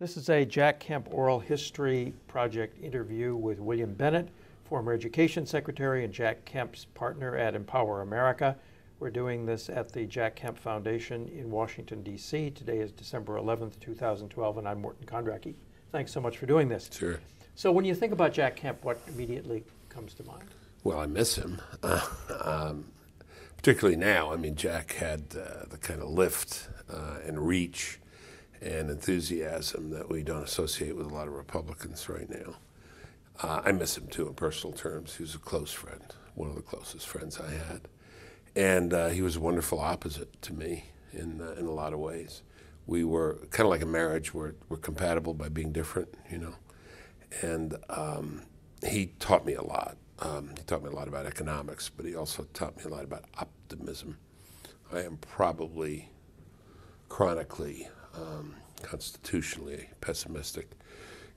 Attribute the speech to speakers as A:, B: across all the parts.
A: This is a Jack Kemp Oral History Project interview with William Bennett, former Education Secretary and Jack Kemp's partner at Empower America. We're doing this at the Jack Kemp Foundation in Washington, D.C. Today is December 11th, 2012, and I'm Morton Kondracke. Thanks so much for doing this.
B: Sure.
A: So, when you think about Jack Kemp, what immediately comes to mind?
B: Well, I miss him, uh, um, particularly now. I mean, Jack had uh, the kind of lift uh, and reach and enthusiasm that we don't associate with a lot of Republicans right now. Uh, I miss him too in personal terms. He was a close friend, one of the closest friends I had, and uh, he was a wonderful opposite to me in uh, in a lot of ways. We were kind of like a marriage. We're we're compatible by being different, you know, and um, he taught me a lot. Um, he taught me a lot about economics, but he also taught me a lot about optimism. I am probably chronically, um, constitutionally pessimistic.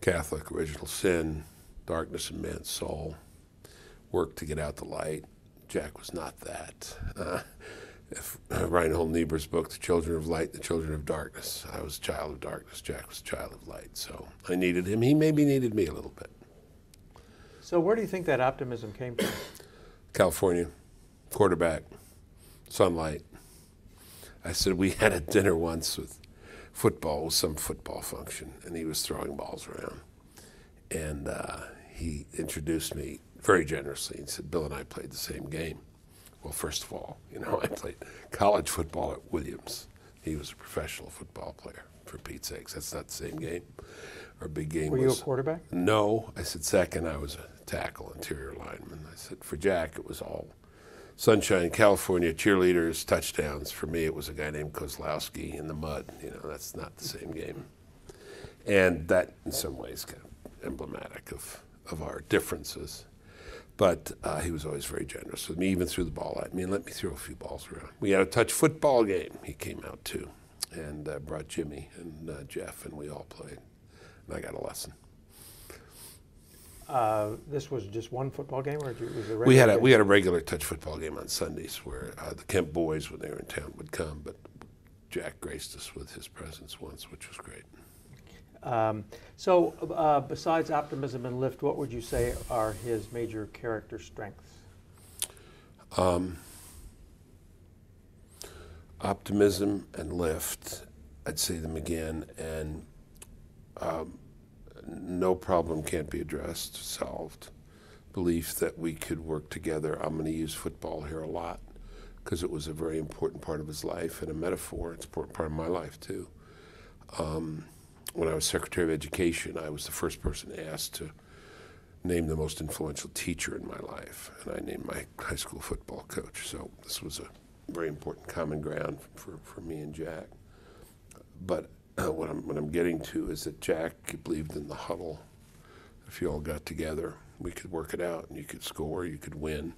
B: Catholic, original sin, darkness in man's soul, work to get out the light. Jack was not that. Uh, if uh, Reinhold Niebuhr's book, The Children of Light, The Children of Darkness, I was a child of darkness. Jack was a child of light. So I needed him. He maybe needed me a little bit.
A: So, where do you think that optimism came from?
B: California, quarterback, sunlight. I said we had a dinner once with football, was some football function, and he was throwing balls around. And uh, he introduced me very generously and said, Bill and I played the same game. Well, first of all, you know, I played college football at Williams. He was a professional football player, for Pete's sakes. That's not the same game. Our big game
A: Were
B: was.
A: you a quarterback?
B: No, I said second. I was a tackle, interior lineman. I said for Jack, it was all sunshine, California, cheerleaders, touchdowns. For me, it was a guy named Kozlowski in the mud. You know, that's not the same game. And that, in some ways, kind of emblematic of, of our differences. But uh, he was always very generous with me, even threw the ball at me and let me throw a few balls around. We had a touch football game. He came out too, and uh, brought Jimmy and uh, Jeff, and we all played. And I got a lesson.
A: Uh, this was just one football game, or was it
B: We had a
A: regular
B: we had a regular touch football game on Sundays where uh, the Kemp boys, when they were in town, would come. But Jack graced us with his presence once, which was great.
A: Um, so, uh, besides optimism and lift, what would you say are his major character strengths?
B: Optimism and lift, I'd say them again, and um, no problem can't be addressed, solved. Belief that we could work together. I'm going to use football here a lot because it was a very important part of his life and a metaphor. It's part of my life too. Um, when I was Secretary of Education, I was the first person asked to name the most influential teacher in my life, and I named my high school football coach. So this was a very important common ground for, for me and Jack. But uh, what, I'm, what I'm getting to is that Jack believed in the huddle. If you all got together, we could work it out, and you could score, you could win,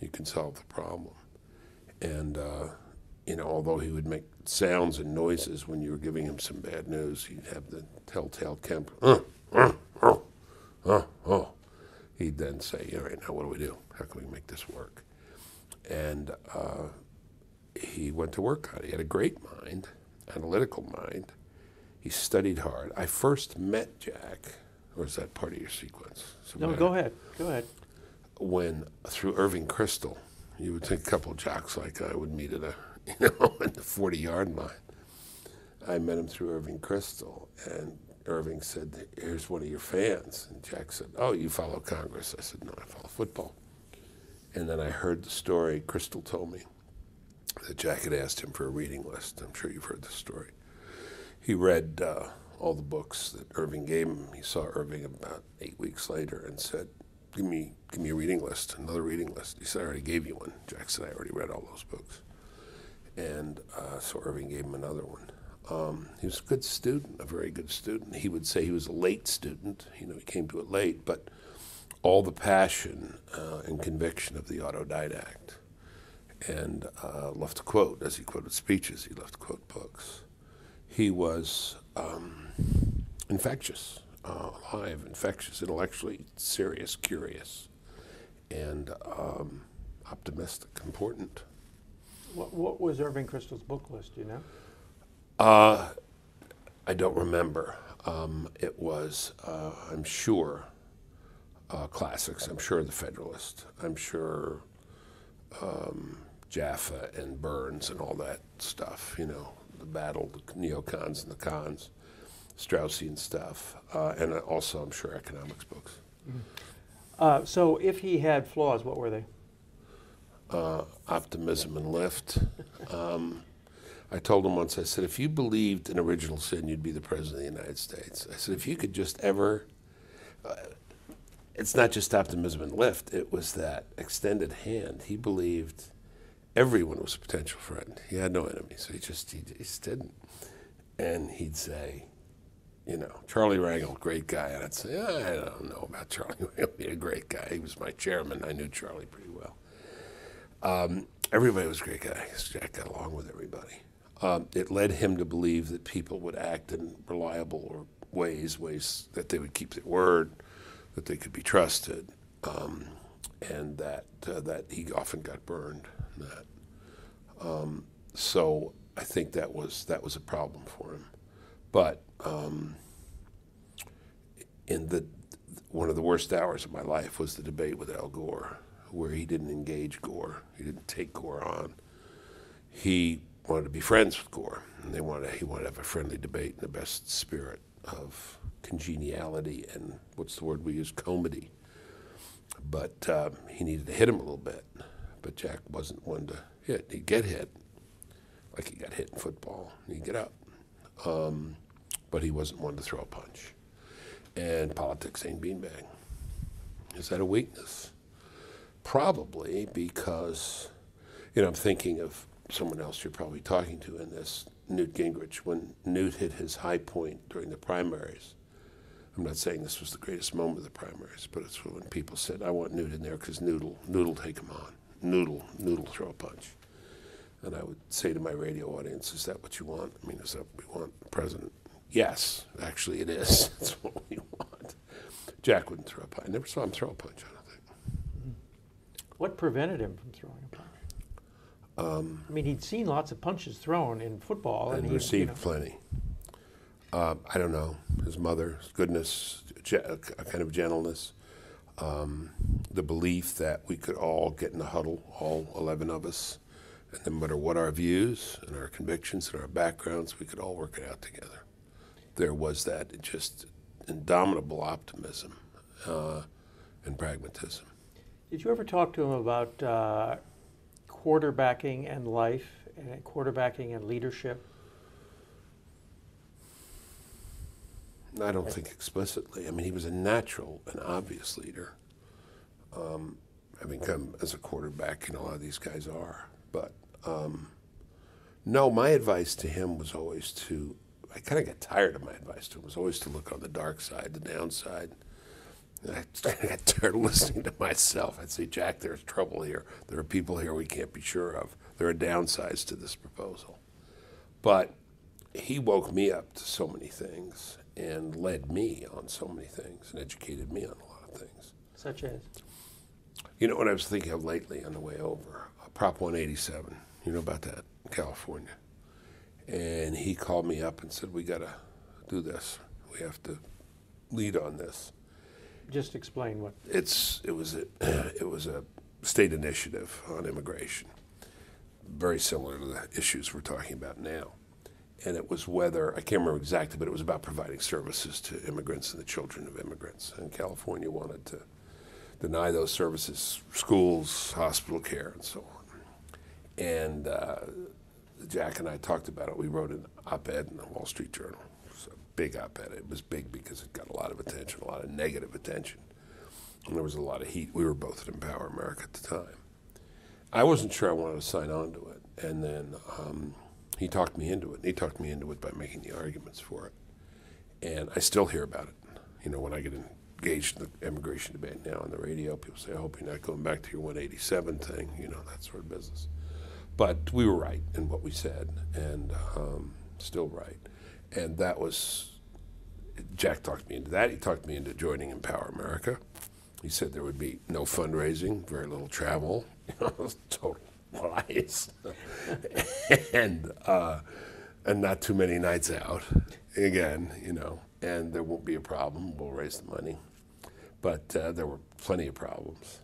B: you could solve the problem. And uh, you know, although he would make sounds and noises when you were giving him some bad news, he'd have the telltale Kemp, uh, uh, uh, uh, oh. He'd then say, all right, now what do we do? How can we make this work? And uh, he went to work on it. He had a great mind, analytical mind. He studied hard. I first met Jack, or is that part of your sequence?
A: No, go ahead. Go ahead.
B: when through Irving Kristol, you would think a couple of jocks like I would meet at a you know in the forty yard line. I met him through Irving Kristol, and Irving said, "Here's one of your fans." And Jack said, "Oh, you follow Congress?" I said, "No, I follow football." And then I heard the story. Kristol told me that Jack had asked him for a reading list. I'm sure you've heard the story. He read uh, all the books that Irving gave him. He saw Irving about eight weeks later and said, "Give me, give me a reading list, another reading list." He said, "I already gave you one." Jack said, "I already read all those books," and uh, so Irving gave him another one. Um, he was a good student, a very good student. He would say he was a late student. You know, he came to it late, but all the passion uh, and conviction of the autodidact. And uh, loved to quote, as he quoted speeches, he loved to quote books. He was um, infectious, uh, alive, infectious, intellectually serious, curious, and um, optimistic, important.
A: What, what was Irving Kristol's book list? Do you know?
B: Uh, I don't remember. Um, it was, uh, I'm sure, uh, classics. I'm sure The Federalist. I'm sure um, Jaffa and Burns and all that stuff. You know, the battle, the neocons and the cons, Straussian stuff, uh, and also I'm sure economics books.
A: Uh, so if he had flaws, what were they?
B: Uh, optimism and lift. Um, I told him once, I said, if you believed in original sin, you'd be the president of the United States. I said, if you could just ever, uh, it's not just optimism and lift, it was that extended hand. He believed everyone was a potential friend. He had no enemies, he just, he, he just didn't. And he'd say, you know, Charlie Rangel, great guy. And I'd say, I don't know about Charlie Rangel being a great guy. He was my chairman. I knew Charlie pretty well. Um, everybody was a great guy. Jack got along with everybody. Um, it led him to believe that people would act in reliable or ways, ways that they would keep their word, that they could be trusted, um, and that uh, that he often got burned. That um, so I think that was that was a problem for him. But um, in the one of the worst hours of my life was the debate with Al Gore, where he didn't engage Gore, he didn't take Gore on. He wanted to be friends with Gore, and they wanted he wanted to have a friendly debate in the best spirit of congeniality and what's the word we use, comedy. But uh, he needed to hit him a little bit. But Jack wasn't one to hit. He'd get hit, like he got hit in football. He'd get up. Um, but he wasn't one to throw a punch. And politics ain't beanbag. Is that a weakness? Probably because, you know, I'm thinking of someone else you're probably talking to in this, Newt Gingrich, when Newt hit his high point during the primaries. I'm not saying this was the greatest moment of the primaries, but it's when people said, I want Newt in there because Newt will take him on. Newt'll, Newt'll throw a punch. And I would say to my radio audience, is that what you want? I mean, is that what we want, the president? Yes, actually it is. That's what we want. Jack wouldn't throw a punch. I never saw him throw a punch, I don't think.
A: What prevented him from throwing a punch?
B: Um,
A: I mean, he'd seen lots of punches thrown in football, and,
B: and
A: he
B: received
A: you know,
B: plenty. Uh, I don't know. His mother, his goodness, a kind of gentleness, um, the belief that we could all get in a huddle, all 11 of us, and no matter what our views and our convictions and our backgrounds, we could all work it out together. There was that just indomitable optimism uh, and pragmatism.
A: Did you ever talk to him about uh, quarterbacking and life, and quarterbacking and leadership?
B: I don't think explicitly. I mean, he was a natural and obvious leader. Um, having come as a quarterback, know, a lot of these guys are. But um, no, my advice to him was always to, I kind of got tired of my advice to him, was always to look on the dark side, the downside. And I got tired of listening to myself. I'd say, Jack, there's trouble here. There are people here we can't be sure of. There are downsides to this proposal. But he woke me up to so many things and led me on so many things and educated me on a lot of things.
A: Such as?
B: You know what I was thinking of lately on the way over? Uh, Prop 187. You know about that in California. And he called me up and said, We got to do this. We have to lead on this.
A: Just explain what.
B: It's, it, was a, it was a state initiative on immigration, very similar to the issues we're talking about now and it was whether I can't remember exactly, but it was about providing services to immigrants and the children of immigrants. And California wanted to deny those services, schools, hospital care, and so on. And uh, Jack and I talked about it. We wrote an op-ed in the Wall Street Journal. It was a big op-ed. It was big because it got a lot of attention, a lot of negative attention, and there was a lot of heat. We were both at Empower America at the time. I wasn't sure I wanted to sign on to it, and then. Um, he talked me into it. And he talked me into it by making the arguments for it. And I still hear about it. You know, when I get engaged in the immigration debate now on the radio, people say, I hope you're not going back to your 187 thing, you know, that sort of business. But we were right in what we said, and um, still right. And that was, Jack talked me into that. He talked me into joining Empower America. He said there would be no fundraising, very little travel, total and uh, and not too many nights out. Again, you know, and there won't be a problem. We'll raise the money, but uh, there were plenty of problems.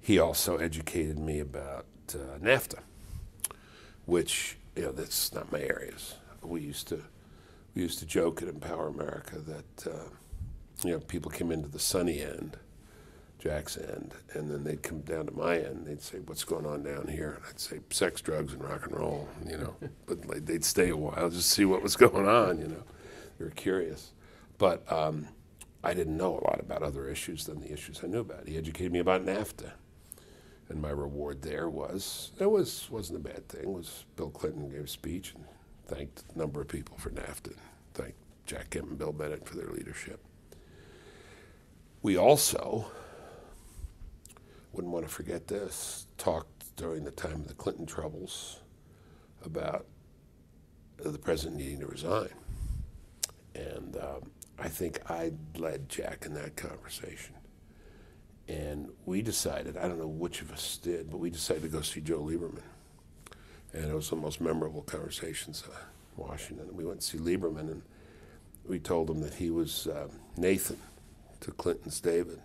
B: He also educated me about uh, NAFTA, which you know that's not my areas. We used to we used to joke at Empower America that uh, you know people came into the sunny end, Jack's end, and then they'd come down to my end. They'd say, "What's going on down here?" And I'd say, "Sex, drugs, and rock and roll." You know, but like, they'd stay a while just to see what was going on. You know, they were curious, but um, I didn't know a lot about other issues than the issues I knew about. He educated me about NAFTA and my reward there was it was wasn't a bad thing. Was Bill Clinton gave a speech and thanked a number of people for NAFTA, and thanked Jack Kemp and Bill Bennett for their leadership. We also wouldn't want to forget this. Talked during the time of the Clinton troubles about the president needing to resign, and um, I think I led Jack in that conversation and we decided, I don't know which of us did, but we decided to go see Joe Lieberman. And it was the most memorable conversations in Washington. We went to see Lieberman, and we told him that he was uh, Nathan to Clinton's David,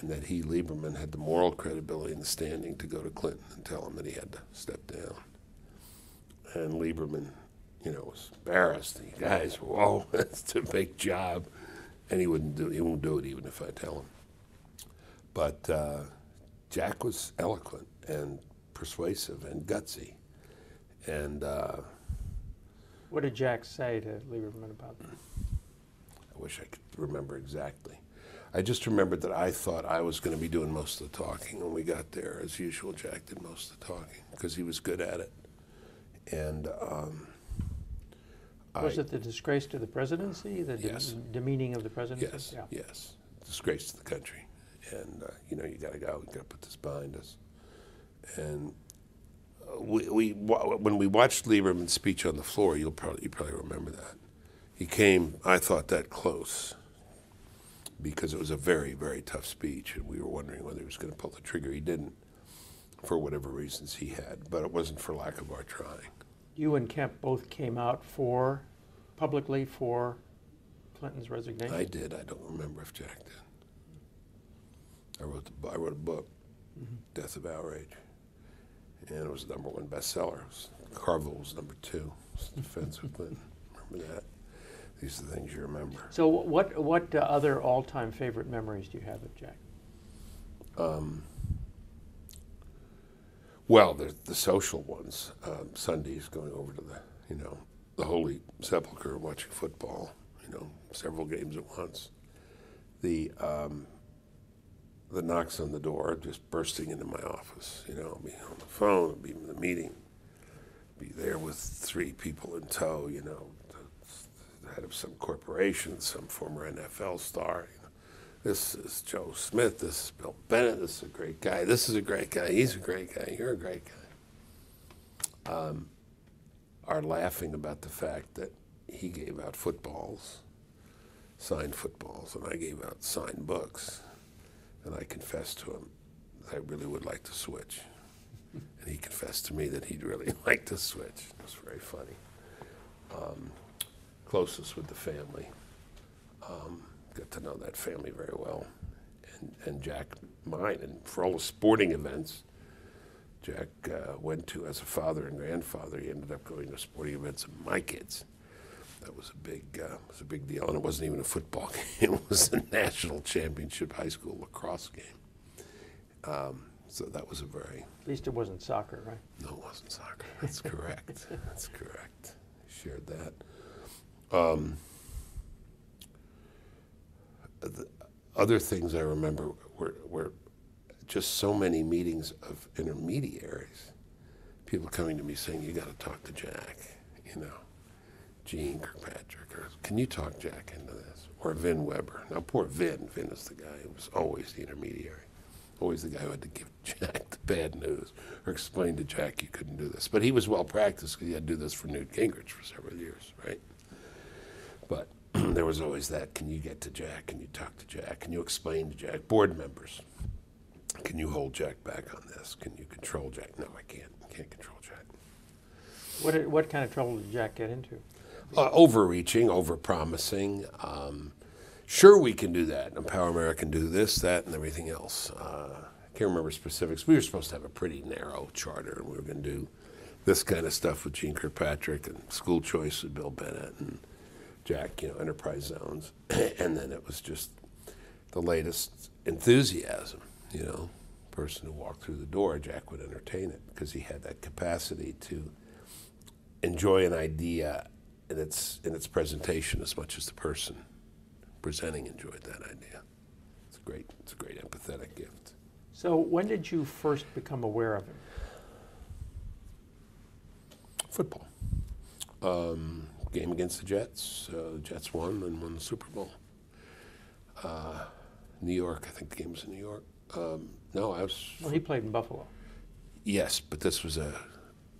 B: and that he, Lieberman, had the moral credibility and the standing to go to Clinton and tell him that he had to step down. And Lieberman, you know, was embarrassed. You guys, whoa, that's a big job. And he wouldn't do he won't do it even if I tell him. But uh, Jack was eloquent and persuasive and gutsy. And uh,
A: What did Jack say to Lieberman about that?
B: I wish I could remember exactly. I just remembered that I thought I was going to be doing most of the talking when we got there. As usual, Jack did most of the talking because he was good at it. And um,
A: Was
B: I,
A: it the disgrace to the presidency, the
B: Yes.
A: demeaning of the presidency?
B: Yes,
A: Yeah.
B: yes. Disgrace to the country. And, uh, you know, you got to go. we got to put this behind us. And uh, we, we, when we watched Lieberman's speech on the floor, you'll probably, you probably remember that. He came, I thought, that close because it was a very, very tough speech. And we were wondering whether he was going to pull the trigger. He didn't for whatever reasons he had, but it wasn't for lack of our trying.
A: You and Kemp both came out for, publicly for Clinton's resignation?
B: I did. I don't remember if Jack did. I wrote the, I wrote a book, mm-hmm. Death of Outrage, and it was the number one bestseller. Carville was number two. It was Defense of Clinton. Remember that? These are the things you remember.
A: So what, what uh, other all-time favorite memories do you have of Jack?
B: Um, well, there's the social ones. Um, Sundays going over to the, you know, the Holy Sepulchre and watching football. You know, several games at once. The um, the knocks on the door, just bursting into my office. You know, be on the phone, be in the meeting, be there with three people in tow. You know, the head of some corporation, some former NFL star. You know, this is Joe Smith. This is Bill Bennett. This is a great guy. This is a great guy. He's a great guy. You're a great guy. Um, are laughing about the fact that he gave out footballs, signed footballs, and I gave out signed books. And I confessed to him that I really would like to switch. And he confessed to me that he'd really like to switch. It was very funny. Um, closest with the family. Um, got to know that family very well. And, and Jack, mine, and for all the sporting events, Jack uh, went to as a father and grandfather. He ended up going to sporting events of my kids. That was a big, uh, was a big deal, and it wasn't even a football game. It was a national championship high school lacrosse game. Um, so that was a very
A: At least it wasn't soccer, right?
B: no, it wasn't soccer. That's correct. That's correct. Shared that. Um, the other things I remember were, were just so many meetings of intermediaries. People coming to me saying, "You got to talk to Jack," you know, Jeane Kirkpatrick, or can you talk Jack into this, or Vin Weber? Now, poor Vin. Vin is the guy who was always the intermediary always the guy who had to give Jack the bad news or explain to Jack you couldn't do this. But he was well practiced because he had to do this for Newt Gingrich for several years, right? But there was always that can you get to Jack? Can you talk to Jack? Can you explain to Jack? Board members, can you hold Jack back on this? Can you control Jack? No, I can't. I can't control Jack.
A: What, what kind of trouble did Jack get into?
B: Uh, overreaching, overpromising. Um, sure, we can do that. Empower America can do this, that, and everything else. Uh, I can't remember specifics. We were supposed to have a pretty narrow charter, and we were going to do this kind of stuff with Jeane Kirkpatrick and school choice with Bill Bennett and Jack, you know, enterprise zones. and then it was just the latest enthusiasm, you know. Person who walked through the door, Jack would entertain it because he had that capacity to enjoy an idea in its in its presentation as much as the person presenting enjoyed that idea. It's a great it's a great empathetic gift.
A: So when did you first become aware of him?
B: Football. Um, game against the Jets. Uh, the Jets won and won the Super Bowl. Uh, New York, I think the game was in New York. Um, no, I was
A: Well, he played in Buffalo.
B: yes, but this was a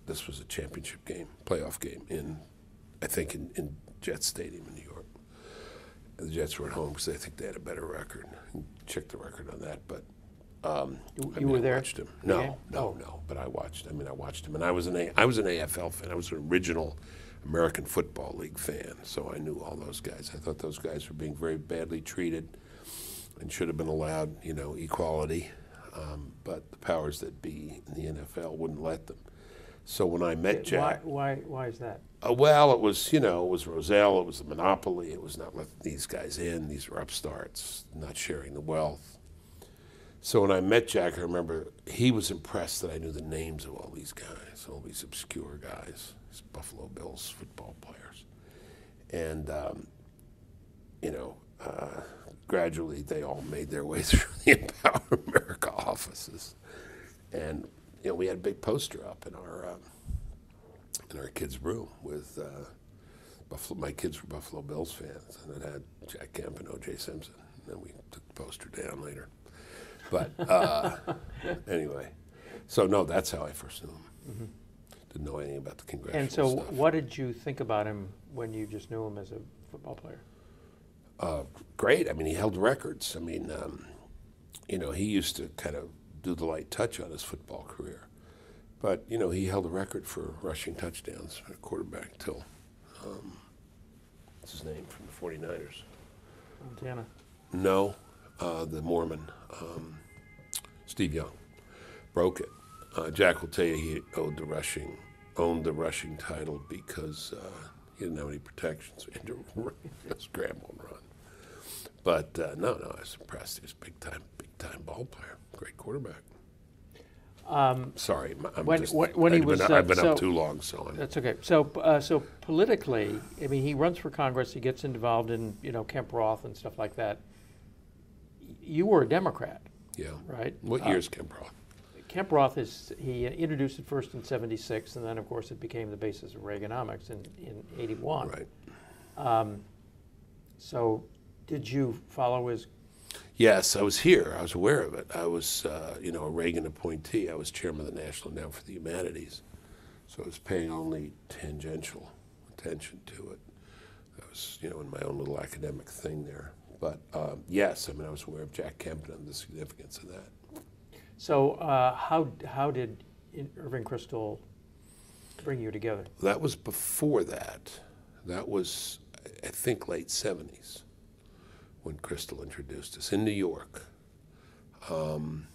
B: this was a championship game, playoff game in I think in, in Jets Stadium in New York. The Jets were at home because I think they had a better record. Check the record on that, but um,
A: You-
B: I mean,
A: were
B: I
A: there
B: Watched him. No,
A: game?
B: no, no. But I watched. I mean, I watched him, and I was an A, I was an AFL fan. I was an original American Football League fan, so I knew all those guys. I thought those guys were being very badly treated, and should have been allowed, you know, equality. Um, but the powers that be in the NFL wouldn't let them. So when I met
A: Why,
B: Jack,
A: why, why is that?
B: uh, well, it was you know it was Rozelle, it was the monopoly, it was not letting these guys in. These were upstarts, not sharing the wealth. So when I met Jack, I remember he was impressed that I knew the names of all these guys, all these obscure guys, Buffalo Bills football players, and um, you know, uh, gradually they all made their way through the Empower America offices, and you know we had a big poster up in our. Um, in our kids' room with uh, Buffalo. My kids were Buffalo Bills fans, and it had Jack Kemp and O.J. Simpson. And then we took the poster down later. But uh, anyway, so no, that's how I first knew him. Didn't know anything about the congressional
A: And so
B: stuff.
A: what did you think about him when you just knew him as a football player?
B: Uh, great. I mean, he held records. I mean, um, you know, he used to kind of do the light touch on his football career. But, you know, he held a record for rushing touchdowns for a quarterback till, um, what's his name, from the 49ers?
A: Montana.
B: No, uh, the Mormon, um, Steve Young, broke it. Uh, Jack will tell you he owed the rushing, owned the rushing title because uh, he didn't have any protections. so he had to scramble and run. But uh, no, no, I was impressed. He was a big time, big time ball player, great quarterback.
A: Um,
B: Sorry, I'm-
A: When-
B: just,
A: when- when he
B: I've been,
A: was, uh,
B: I've been
A: so-
B: up too long, so I'm,
A: That's okay. So, uh, so politically, I mean, he runs for Congress. He gets involved in, you know, Kemp Roth and stuff like that. You were a Democrat,
B: yeah.
A: right?
B: What
A: Uh,
B: year's Kemp Roth?
A: Kemp Roth is he introduced it first in '76, and then of course it became the basis of Reaganomics in in '81.
B: Right.
A: Um, so, did you follow his?
B: Yes, I was here. I was aware of it. I was, uh, you know, a Reagan appointee. I was chairman of the National Endowment for the Humanities, so I was paying only tangential attention to it. I was, you know, in my own little academic thing there. But um, yes, I mean, I was aware of Jack Kemp and the significance of that.
A: So, uh, how how did Irving Kristol bring you together?
B: That was before that. That was, I think, late 70s when Kristol introduced us in New York. Um,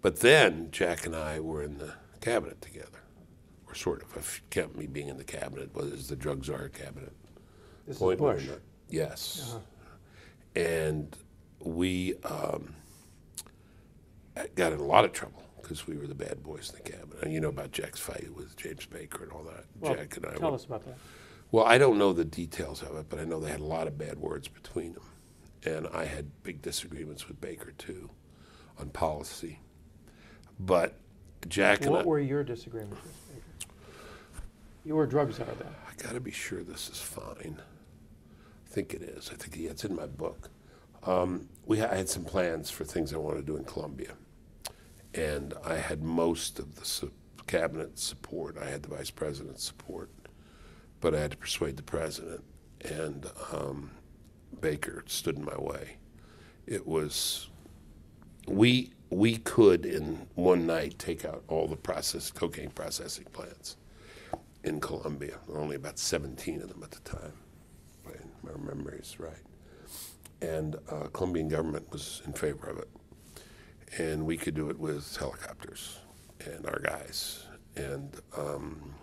B: but then Jack and I were in the cabinet together, or sort of. If you count me being in the cabinet, was is the drug czar cabinet.
A: This is
B: appointment
A: Bush.
B: Yes.
A: Uh-huh.
B: And we um, got in a lot of trouble because we were the bad boys in the cabinet. And you know about Jack's fight with James Baker and all that.
A: Well,
B: Jack and I
A: tell us about that.
B: well, I don't know the details of it, but I know they had a lot of bad words between them. And I had big disagreements with Baker, too, on policy. But Jack and I,
A: What were your disagreements with Baker? You were a drug czar then.
B: I got to be sure this is fine. I think it is. I think yeah, it's in my book. Um, we ha- I had some plans for things I wanted to do in Colombia, and I had most of the su- cabinet support. I had the vice president's support, but I had to persuade the president, and um, Baker stood in my way. It was we we could in one night take out all the process cocaine processing plants in Colombia. Only about 17 of them at the time, if my memory is right. And uh, Colombian government was in favor of it. And we could do it with helicopters and our guys. And um,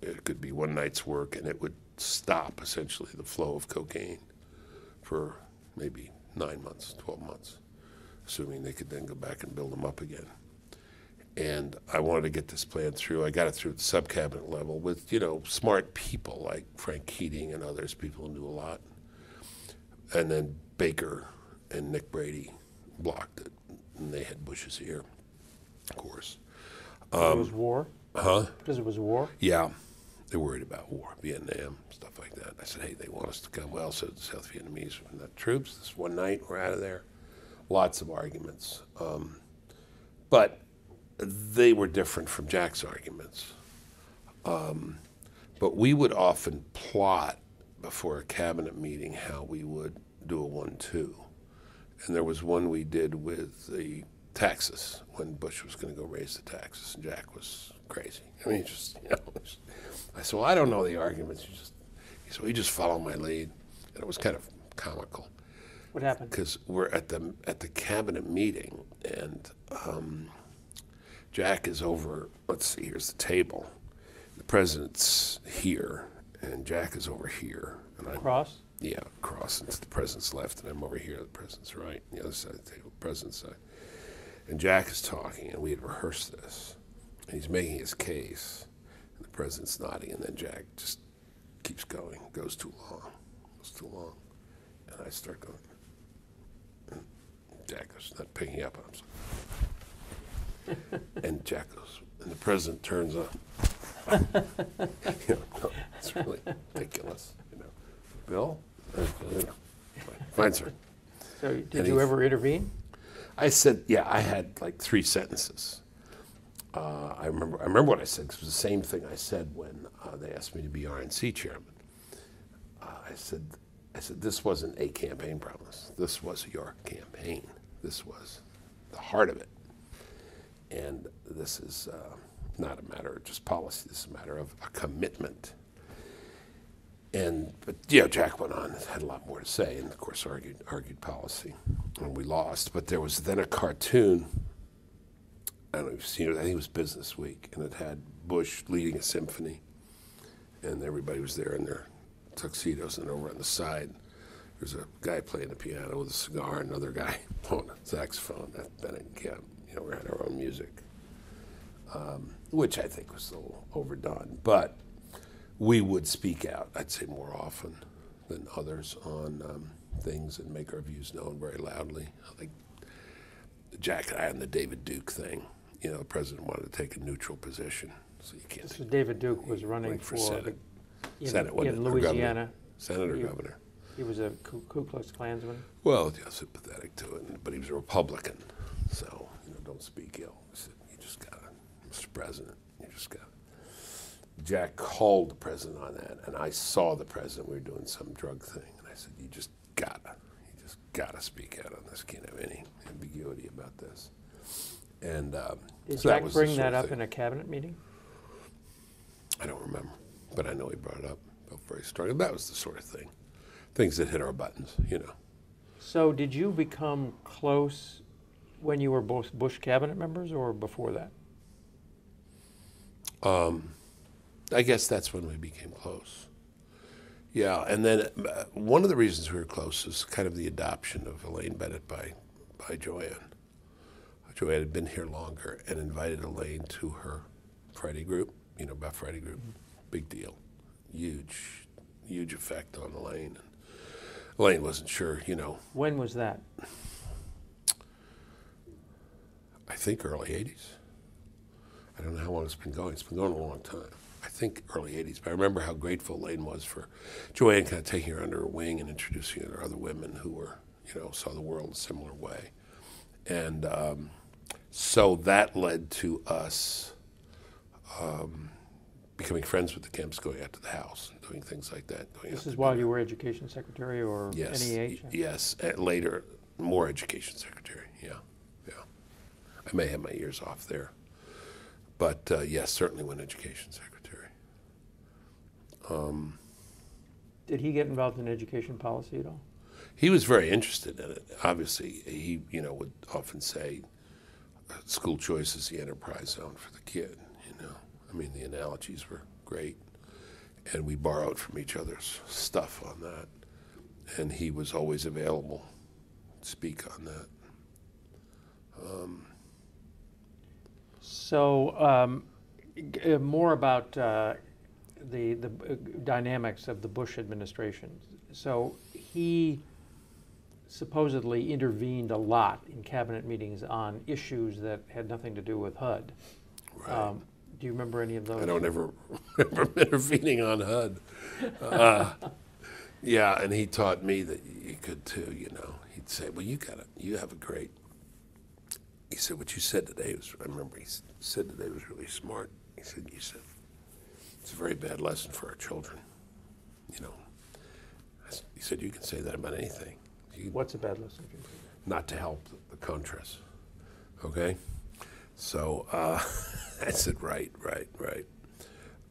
B: it could be one night's work, and it would stop essentially the flow of cocaine for maybe nine months, 12 months, assuming they could then go back and build them up again. And I wanted to get this plan through. I got it through at the sub cabinet level with, you know, smart people like Frank Keating and others, people who knew a lot. And then Baker and Nick Brady blocked it, and they had Bush's ear, of course.
A: it was war?
B: Huh?
A: Because it was war?
B: Yeah, they're worried about war, Vietnam, stuff like that. I said, hey, they want us to come. Well, so the South Vietnamese, we're not troops. This one night, we're out of there. Lots of arguments. Um, but they were different from Jack's arguments. Um, but we would often plot before a cabinet meeting how we would do a one-two. And there was one we did with the taxes when Bush was going to go raise the taxes, and Jack was crazy. I mean, just you know. I said, "Well, I don't know the arguments. You just," he said, "Well, you just follow my lead," and it was kind of comical
A: What happened?
B: because we're at the at the cabinet meeting, and um, Jack is over. Let's see. Here's the table. The president's here, and Jack is over here, and I
A: Cross?
B: Yeah, across. It's the president's left, and I'm over here. The president's right. The other side of the table, the president's side. And Jack is talking, and we had rehearsed this, and he's making his case, and the president's nodding, and then Jack just keeps going, goes too long, goes too long, and I start going. Jack goes not picking up. I'm sorry. and Jack goes, and the president turns up. you know, it's really ridiculous. You know, Bill, fine, sir.
A: So did you ever intervene?
B: I said, yeah, I had like three sentences. Uh, I remember, I remember what I said 'cause it was the same thing I said when uh, they asked me to be RNC chairman. Uh, I said, I said this wasn't a campaign promise. This was your campaign. This was the heart of it. And this is uh, not a matter of just policy. This is a matter of a commitment. And but yeah, Jack went on, had a lot more to say, and of course argued argued policy, and we lost. But there was then a cartoon. I don't know if you've seen it. I think it was Business Week, and it had Bush leading a symphony, and everybody was there in their tuxedos, and over on the side, there's a guy playing the piano with a cigar, and another guy blowing a saxophone. That Bennett and Kemp, you know, we had our own music, um, which I think was a little overdone, but we would speak out, I'd say more often than others, on um, things and make our views known very loudly. Like Jack and I on the David Duke thing, you know, the president wanted to take a neutral position, so you can't.
A: This David Duke was running
B: for
A: for,
B: Senate.
A: the, in,
B: Senate, wasn't
A: in
B: it? Or governor?
A: Louisiana.
B: Senator,
A: You-
B: governor.
A: He was a Ku, Ku Klux Klansman.
B: Well, yeah, sympathetic to it, but he was a Republican, so you know, don't speak ill. I said, you just gotta, Mr. President, you just gotta. Jack called the president on that, and I saw the president. We were doing some drug thing, and I said, you just gotta, you just gotta speak out on this. Can't have any ambiguity about this. And um,
A: Did
B: so that
A: Jack
B: was
A: bring that up
B: thing.
A: in a cabinet meeting?
B: I don't remember, but I know he brought it up. Felt very strong. That was the sort of thing, things that hit our buttons, you know.
A: So did you become close when you were both Bush cabinet members or before that?
B: Um, I guess that's when we became close. Yeah, and then uh, one of the reasons we were close is kind of the adoption of Elaine Bennett by, by Joanne. Joanne had been here longer and invited Elaine to her Friday group, you know, about Friday group. Big deal. Huge, huge effect on Elaine. And Elaine wasn't sure, you know,
A: When was that?
B: I think early 80s. I don't know how long it's been going. It's been going a long time. I think early 80s. But I remember how grateful Lane was for Joanne kind of taking her under her wing and introducing her to other women who were, you know, saw the world a similar way. And um, so that led to us um, becoming friends with the Kemps, going out to the house and doing things like that.
A: This is while
B: dinner.
A: you were education secretary or
B: Yes.
A: NEH?
B: Yes. Later, more education secretary. Yeah. Yeah. I may have my years off there. But uh, yes, certainly when education secretary.
A: Did he get involved in education policy at all?
B: He was very interested in it. Obviously, he you know would often say, "School choice is the enterprise zone for the kid." You know, I mean, the analogies were great, and we borrowed from each other's stuff on that. And he was always available to speak on that.
A: So, um, uh, more about uh, the, the uh, dynamics of the Bush administration. So, he supposedly intervened a lot in cabinet meetings on issues that had nothing to do with HUD.
B: Right.
A: Um, do you remember any of those?
B: I don't ever remember intervening on HUD. Uh, yeah, and he taught me that you could too. You know, he'd say, "Well, you got it. You have a great." He said, "What you said today was." I remember he said today was really smart. He said, "You said it's a very bad lesson for our children." You know, he said, "You can say that about anything. You,
A: What's a bad lesson?
B: Not to help the, the Contras. Okay? So uh, I said, right, right, right.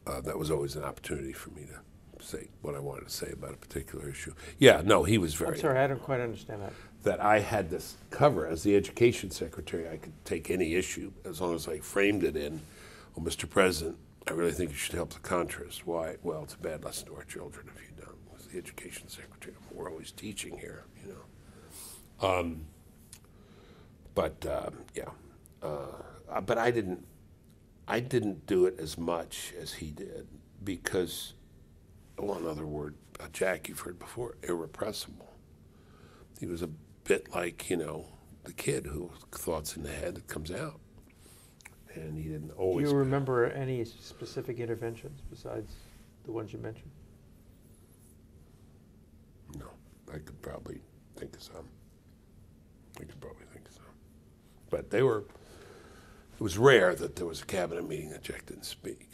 B: Uh, that was always an opportunity for me to say what I wanted to say about a particular issue. Yeah, no, he was very.
A: I'm sorry, I don't quite understand that.
B: That I had this cover as the education secretary. I could take any issue as long as I framed it in, well, Mr. President, I really think you should help the Contras. Why? Well, it's a bad lesson to our children if you don't. As the education secretary, we're always teaching here, you know. Um, but um, yeah, uh, but I didn't. I didn't do it as much as he did because, well, another word, uh, Jack, you've heard before, irrepressible. He was a bit like you know the kid who thoughts in the head that comes out, and he didn't
A: Do
B: always.
A: you remember any specific interventions besides the ones you mentioned?
B: No, I could probably think of some. I could probably think of some. But they were, it was rare that there was a cabinet meeting that Jack didn't speak.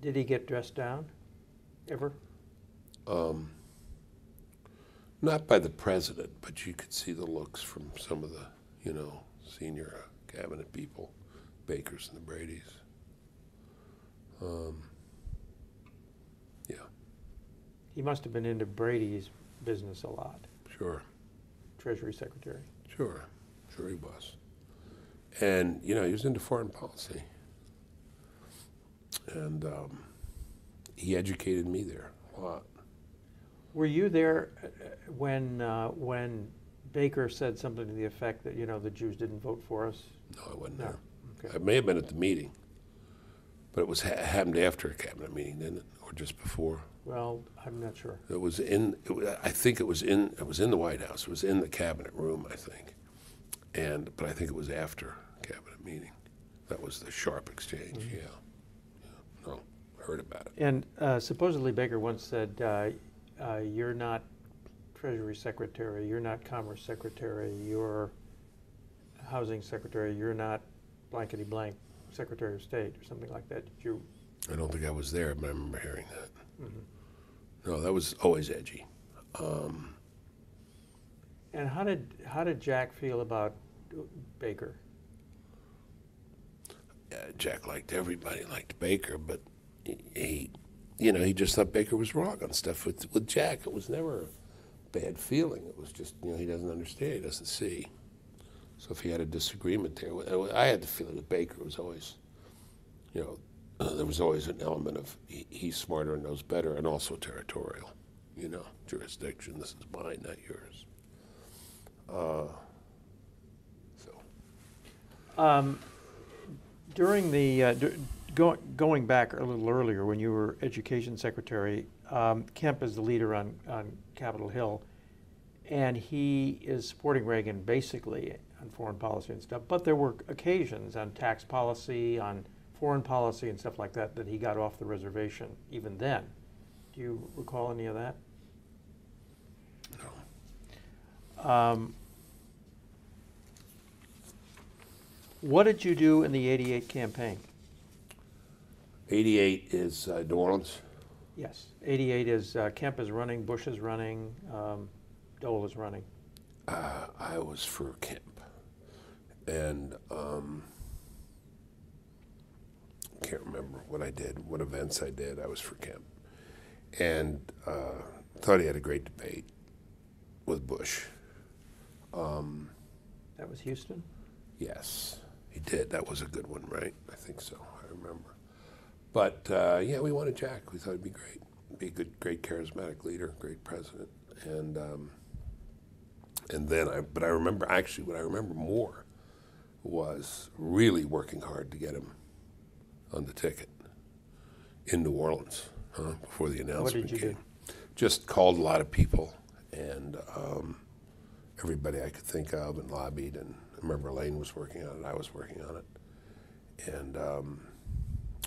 A: Did he get dressed down ever?
B: Um, not by the president, but you could see the looks from some of the, you know, senior cabinet people, Bakers and the Brady's. Um, yeah,
A: He must have been into Brady's business a lot,
B: sure.
A: Treasury Secretary.
B: Sure, sure he was. And, you know, he was into foreign policy. And um, he educated me there a lot.
A: Were you there uh, when, uh, when Baker said something to the effect that, you know, the Jews didn't vote for us?
B: No, I wasn't
A: No.
B: there. I may have been at the meeting, but it was ha- happened after a cabinet meeting, didn't it? Or just before?
A: Well, I'm not sure.
B: It was in, it wa I think it was in, it was in the White House. It was in the cabinet room, I think. And, but I think it was after cabinet meeting. That was the sharp exchange, yeah. yeah. No, I heard about it.
A: And uh, supposedly Baker once said, uh, uh, you're not Treasury Secretary, you're not Commerce Secretary, you're Housing Secretary, you're not blankety blank Secretary of State, or something like that. Did you?
B: I don't think I was there, but I remember hearing that.
A: Mhm.
B: No, that was always edgy. Um,
A: And how did, how did Jack feel about Baker?
B: uh, Jack liked everybody, liked Baker, but he, he, you know, he just thought Baker was wrong on stuff. With with Jack, it was never a bad feeling. It was just, you know, he doesn't understand, he doesn't see. So if he had a disagreement there, I had the feeling that Baker was always, you know, there was always an element of he, he's smarter and knows better, and also territorial, you know, jurisdiction. This is mine, not yours. Uh, so.
A: Um, During the, uh, dur- go- going back a little earlier, when you were Education Secretary, um, Kemp is the leader on, on Capitol Hill, and he is supporting Reagan basically on foreign policy and stuff, but there were occasions on tax policy, on foreign policy and stuff like that, that he got off the reservation even then. Do you recall any of that?
B: No.
A: Um, What did you do in the 88 campaign?
B: 88 is uh, New Orleans.
A: Yes, 88 is, uh, Kemp is running, Bush is running, um, Dole is running.
B: Uh, I was for Kemp. And um, can't remember what I did, what events I did. I was for Kemp. and uh, thought he had a great debate with Bush.
A: That was Houston?
B: Yes, he did. That was a good one, right? I think so. I remember. But uh, yeah, we wanted Jack. We thought he'd be great. Be a good, great, charismatic leader, great president, and um, and then I. But I remember actually what I remember more was really working hard to get him on the ticket in New Orleans huh, before the announcement came.
A: do?
B: Just called a lot of people and um, everybody I could think of and lobbied. And I remember Elayne was working on it. I was working on it, and um,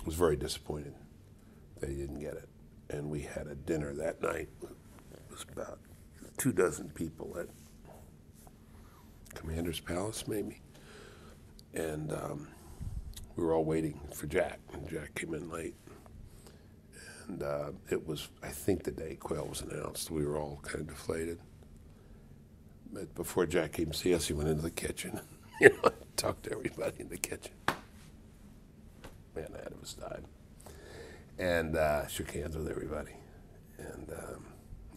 B: was very disappointed that he didn't get it. And we had a dinner that night. It was about two dozen people at Commander's Palace, maybe. And um, we were all waiting for Jack, and Jack came in late. And uh, it was, I think, the day Quayle was announced. We were all kind of deflated. But before Jack came to see us, he went into the kitchen. you know, talked to everybody in the kitchen. Man ahead of his time. And uh, shook hands with everybody. And um,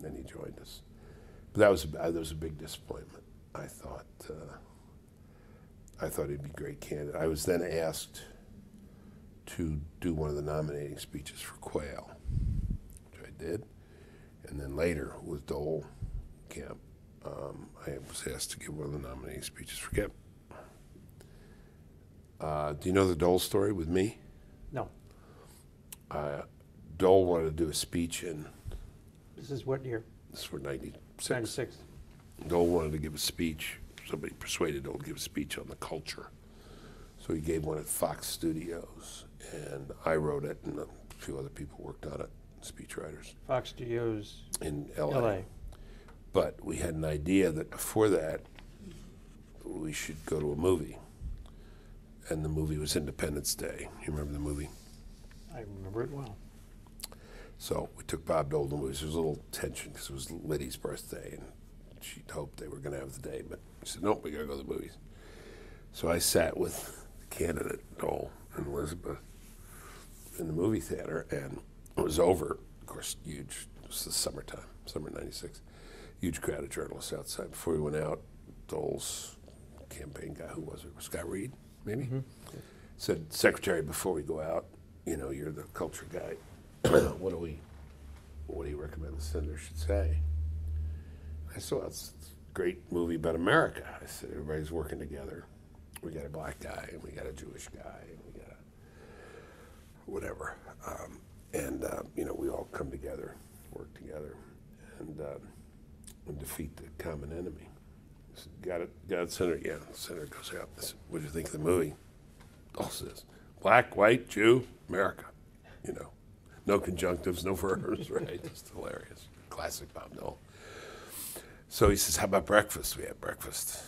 B: then he joined us. But that was, a, that was a big disappointment. I thought, uh, I thought he'd be a great candidate. I was then asked to do one of the nominating speeches for Quayle, which I did. And then later with Dole Kemp, um, I was asked to give one of the nominating speeches for Kemp. Uh, do you know the Dole story with me?
A: No.
B: Uh, Dole wanted to do a speech in,
A: This is what year?
B: this was 96.
A: 96.
B: Dole wanted to give a speech. Somebody persuaded to give a speech on the culture. So he gave one at Fox Studios, and I wrote it, and a few other people worked on it, speechwriters
A: Fox Studios,
B: in
A: LA.
B: But we had an idea that before that, we should go to a movie. And the movie was Independence Day. You remember the movie?
A: I remember it well.
B: So we took Bob Dole to the movies. There was a little tension because it was Liddy's birthday, and she hoped they were going to have the day. But said, nope, we got to go to the movies. So I sat with the candidate, Dole, and Elizabeth in the movie theater, and it was over. Of course, huge. It was the summertime, summer '96. Huge crowd of journalists outside. Before we went out, Dole's campaign guy, who was it? Scott Reed, maybe, mm-hmm. said, "Secretary, before we go out, you know, you're the culture guy. what do we? What do you recommend the senator should say?" I said, it's great movie about America. I said, everybody's working together. We got a black guy, and we got a Jewish guy, and we got a whatever. Um, and, uh, you know, we all come together, work together, and, um, and defeat the common enemy. I said, got it, got it, Senator? Yeah, senator goes out. I said, what do you think of the movie? All says, black, white, Jew, America. You know, no conjunctives, no verbs, right? It's hilarious. Classic Bob Dole. So he says, "How about breakfast?" We had breakfast,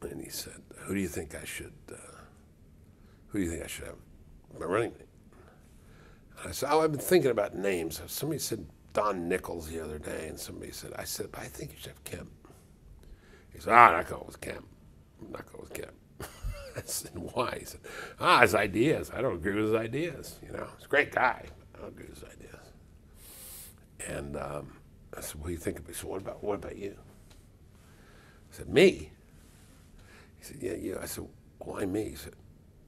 B: and he said, "Who do you think I should? Uh, who do you think I should have my running mate?" And I said, "Oh, I've been thinking about names. Somebody said Don Nickles the other day, and somebody said, I said, I think you should have Kemp." He said, "Ah, I'm not going with Kemp. I'm not going with Kemp." I said, "Why?" He said, "Ah, his ideas. I don't agree with his ideas. You know, he's a great guy. I don't agree with his ideas." And um, I said, "What do you think of me?" He said, "What about what about you?" I said, "Me." He said, "Yeah, you." I said, "Why me?" He said,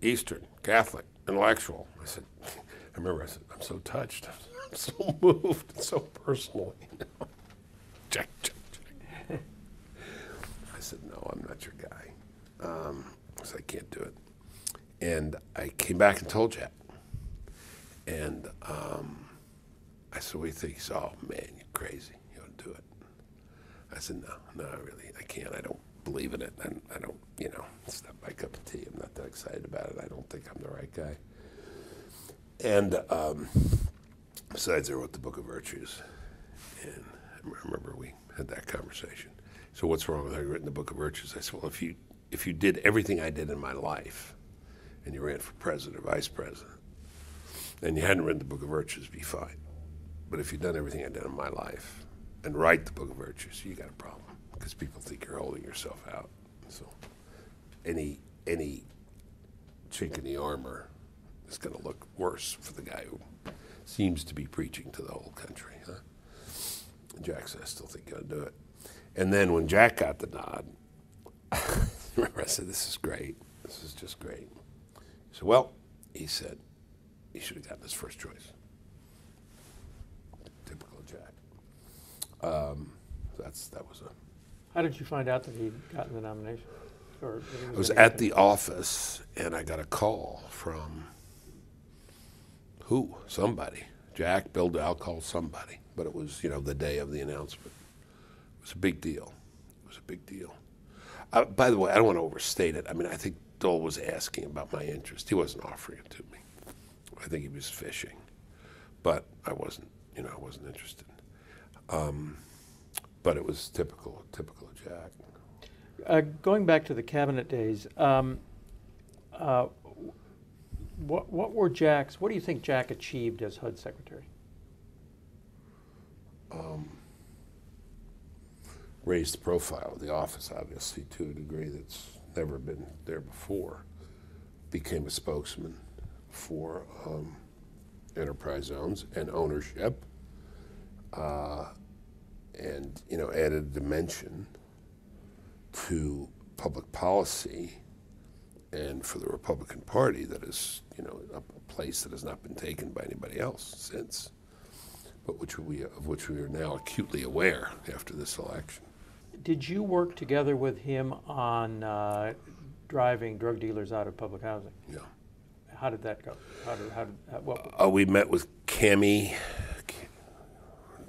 B: "Eastern, Catholic, intellectual." I said, "I remember." I said, "I'm so touched. I'm so moved. So personal." You know? Check, check, check. I said, "No, I'm not your guy." Um, I said, "I can't do it." And I came back and told Jack. And um, I said, "What do you think?" He said, "Oh man, you're crazy. You don't do it." I said, "No, no, really, I can't. I don't believe in it. And I don't, you know, it's not my cup of tea. I'm not that excited about it. I don't think I'm the right guy." And um, besides, I wrote the Book of Virtues, and I remember we had that conversation. So what's wrong with having written the Book of Virtues? I said, well, if you if you did everything I did in my life, and you ran for president or vice president, and you hadn't written the Book of Virtues, be fine. But if you'd done everything I did in my life and write the Book of Virtues, you got a problem because people think you're holding yourself out. So any any chink in the armor is going to look worse for the guy who seems to be preaching to the whole country. Huh? Jack said, I still think you'll do it. And then when Jack got the nod, remember I said, This is great. This is just great. He said, Well, he said, he should have gotten his first choice. Typical Jack. Um, that's that was a.
A: How did you find out that he'd gotten the nomination? Or he
B: I was at the office and I got a call from who? Somebody. Jack, Bill Dow called somebody, but it was you know the day of the announcement. It was a big deal. It was a big deal. Uh, by the way, I don't want to overstate it. I mean, I think Dole was asking about my interest. He wasn't offering it to me. I think he was fishing, but I wasn't. You know, I wasn't interested. Um, but it was typical, typical of Jack.
A: Uh, going back to the cabinet days, um, uh, what, what were Jack's, what do you think Jack achieved as HUD secretary?
B: raised the profile of the office, obviously, to a degree that's never been there before. Became a spokesman for um, enterprise zones and ownership, uh, and you know added a dimension to public policy and for the Republican Party that is you know a, a place that has not been taken by anybody else since, but which we of which we are now acutely aware after this election.
A: Did you work together with him on uh, driving drug dealers out of public housing?
B: Yeah.
A: How did that go? How did, how did, how- what,
B: Uh, we met with Cami,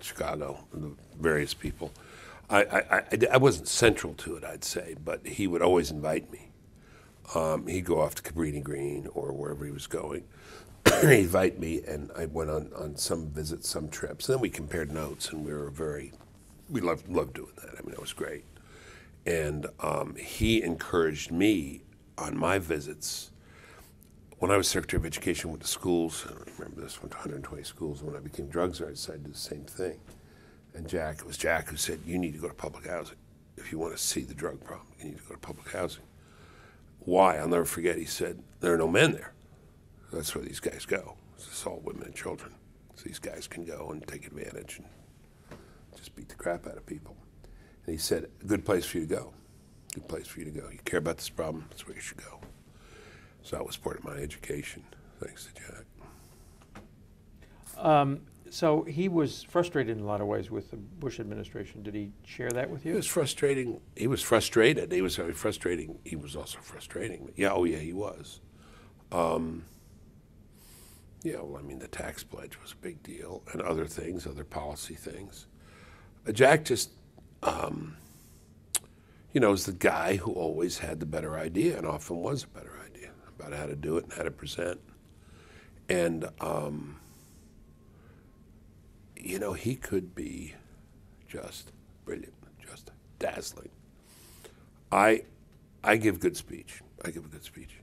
B: Chicago, the various people. I, I, I, I wasn't central to it, I'd say, but he would always invite me. Um, he'd go off to Cabrini Green or wherever he was going. he'd invite me, and I went on, on some visits, some trips. And then we compared notes, and we were very, we loved, loved doing that. I mean, it was great. And um, he encouraged me on my visits when I was Secretary of Education, went to schools. I don't remember this, went to 120 schools. And when I became drug czar, I decided to do the same thing. And Jack, it was Jack who said, "You need to go to public housing if you want to see the drug problem. You need to go to public housing." Why? I'll never forget. He said, "There are no men there. That's where these guys go. It's all women and children. So these guys can go and take advantage and just beat the crap out of people." And he said, "A good place for you to go. Good place for you to go. You care about this problem? That's where you should go." So that was part of my education, thanks to Jack.
A: um, so he was frustrated in a lot of ways with the Bush administration. Did he share that with you?
B: He was frustrating. He was frustrated. He was very frustrating. He was also frustrating. Yeah, oh yeah, he was. Um, yeah, well, I mean, the tax pledge was a big deal, and other things, other policy things. Uh, Jack just, um, you know, is the guy who always had the better idea, and often was a better idea about how to do it and how to present. And um, you know, he could be just brilliant, just dazzling. I, I give good speech. I give a good speech.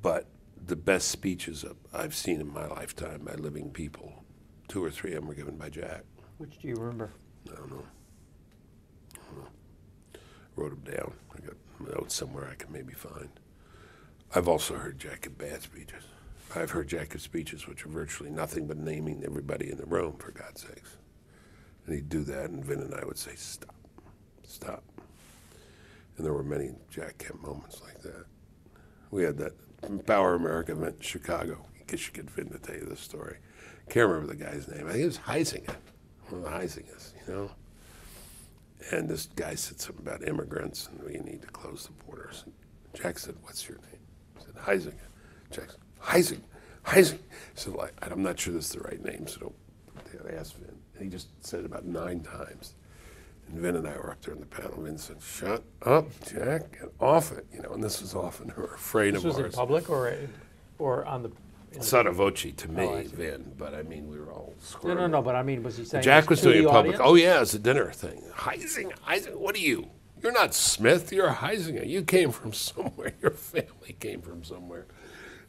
B: But the best speeches I've seen in my lifetime by living people, two or three of them were given by Jack.
A: Which do you remember?
B: I don't know. I don't know. Wrote them down. I got notes somewhere I can maybe find. I've also heard Jack give bad speeches. I've heard Jack give speeches which are virtually nothing but naming everybody in the room, for God's sakes. And he'd do that, and Vin and I would say, Stop, stop. And there were many Jack Kemp moments like that. We had that Power America event in Chicago. I guess you could Vin to tell you this story. Can't remember the guy's name. I think it was Heisinger, one of the Heisingers, you know. And this guy said something about immigrants and we need to close the borders. Jack said, What's your name? I said, Heisinger. Jack said, Heisinger, Heisinger. I said, well, I- I'm not sure this is the right name, so don't ask Vin. And he just said it about nine times. And Vin and I were up there in the panel. Vin said, Shut up, Jack, get off it. You know, and this was often her refrain
A: This
B: of
A: was in public or, or on the?
B: Sotto voce to me,
A: Oh, I.
B: Vin, but I mean, we were all
A: No,
B: squirming.
A: no, no, but I mean, was he saying?
B: Jack was doing it public.
A: audience?
B: Oh yeah, it's a dinner thing. Heising, Heisinger, what are you? You're not Smith. You're Heisinger. You came from somewhere. Your family came from somewhere.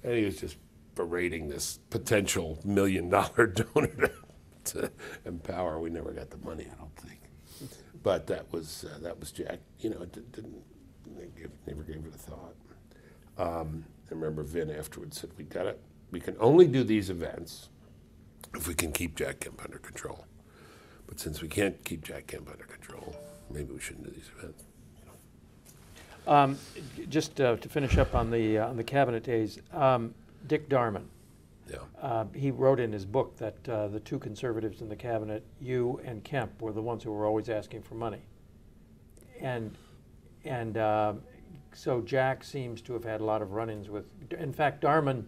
B: And he was just berating this potential million dollar donor to, empower. We never got the money, I don't think. But that was uh, that was Jack. You know, it di- didn't give, never gave it a thought. Um, I remember Vin afterwards said, "We got it. We can only do these events if we can keep Jack Kemp under control. But since we can't keep Jack Kemp under control, maybe we shouldn't do these events.
A: Um, Just uh, to finish up on the, uh, on the cabinet days, um, Dick Darman,
B: Yeah.
A: uh, he wrote in his book that uh, the two conservatives in the cabinet, you and Kemp, were the ones who were always asking for money. And, and um, so Jack seems to have had a lot of run-ins with, in fact, Darman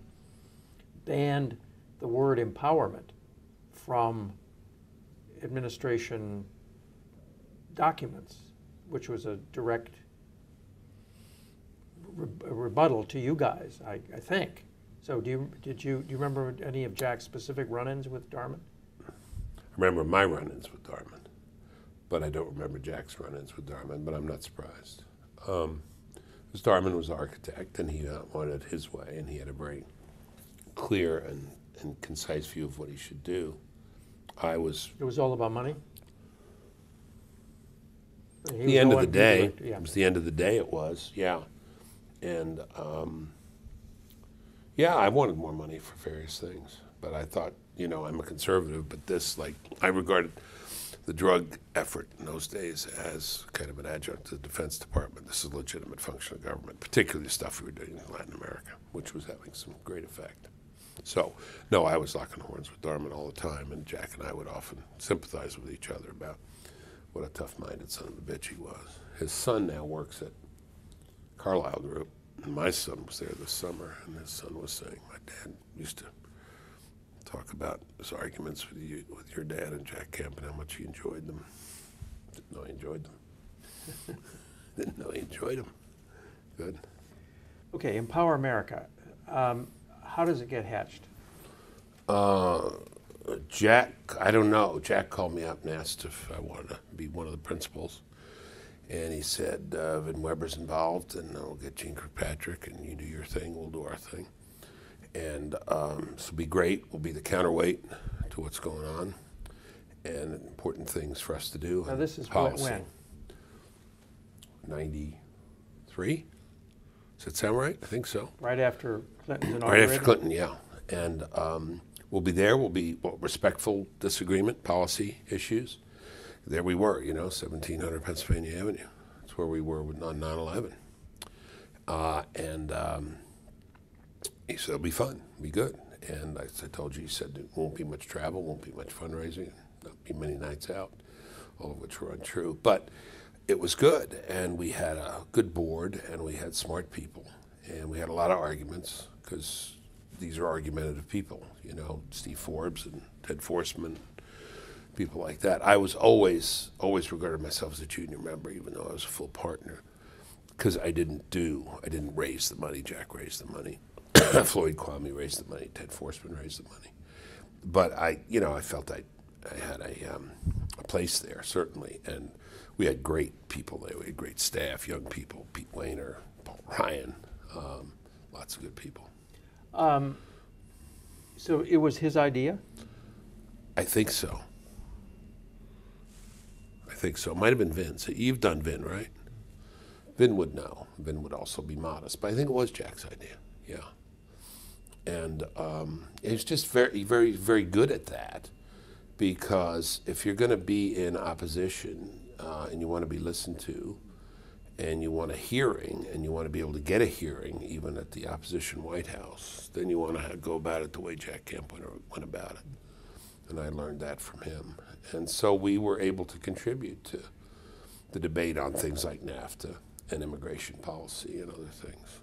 A: banned the word empowerment from administration documents, which was a direct re- rebuttal to you guys, I, I think. So do you, did you, do you remember any of Jack's specific run-ins with Darman?
B: I remember my run-ins with Darman, but I don't remember Jack's run-ins with Darman. But I'm not surprised, um, because Darman was architect and he wanted his way, and he had a very clear and, and concise view of what he should do. I was
A: It was all about money? He
B: the end of the day.
A: directed- Yeah.
B: It was the end of the day. It was, yeah, and um, yeah, I wanted more money for various things, but I thought, you know, I'm a conservative, but this, like, I regarded the drug effort in those days as kind of an adjunct to the Defense Department. This is a legitimate function of government, particularly the stuff we were doing in Latin America, which was having some great effect. So, no, I was locking horns with Darman all the time, and Jack and I would often sympathize with each other about what a tough-minded son of a bitch he was. His son now works at Carlyle Group. And my son was there this summer, and his son was saying, "My dad used to talk about his arguments with you, with your dad and Jack Kemp, and how much he enjoyed them. Didn't know he enjoyed them. Didn't know he enjoyed them. Good.
A: Okay, Empower America. Um, How does it get hatched?
B: Uh, Jack, I don't know. Jack called me up and asked if I wanted to be one of the principals. And he said, uh, Vin Weber's involved, and I'll get Jeane Kirkpatrick, and you do your thing, we'll do our thing. And um, this will be great. We'll be the counterweight to what's going on, and important things for us to do.
A: Now, this is
B: policy.
A: when?
B: 93? Does that sound right? I think so.
A: Right after Clinton's
B: Right
A: inaugurated?
B: after Clinton, yeah. And um, we'll be there. We'll be well, respectful disagreement, policy issues. There we were, you know, 1700 Pennsylvania Avenue. That's where we were with on 9 11. Uh, and um, he said, it'll be fun, be good. And I, I told you, he said, it won't be much travel, won't be much fundraising, not be many nights out, all of which were untrue. But it was good, and we had a good board, and we had smart people, and we had a lot of arguments because these are argumentative people, you know, Steve Forbes and Ted Forstmann, people like that. I was always, always regarded myself as a junior member, even though I was a full partner, because I didn't do, I didn't raise the money. Jack raised the money. Floyd Kvamme raised the money. Ted Forstmann raised the money. But I, you know, I felt I, I had a, um, a place there certainly, and we had great people there. We had great staff, young people, Pete Wehner, Paul Ryan, um, lots of good people.
A: Um, So it was his idea?
B: I think so. I think so. It might have been Vince. You've done Vin, right? Vin would know. Vin would also be modest, but I think it was Jack's idea. Yeah. And um, was just very, very, very good at that because if you're going to be in opposition uh, and you want to be listened to and you want a hearing and you want to be able to get a hearing even at the opposition White House, then you want to go about it the way Jack Kemp went, went about it. And I learned that from him. And so we were able to contribute to the debate on things like NAFTA and immigration policy and other things,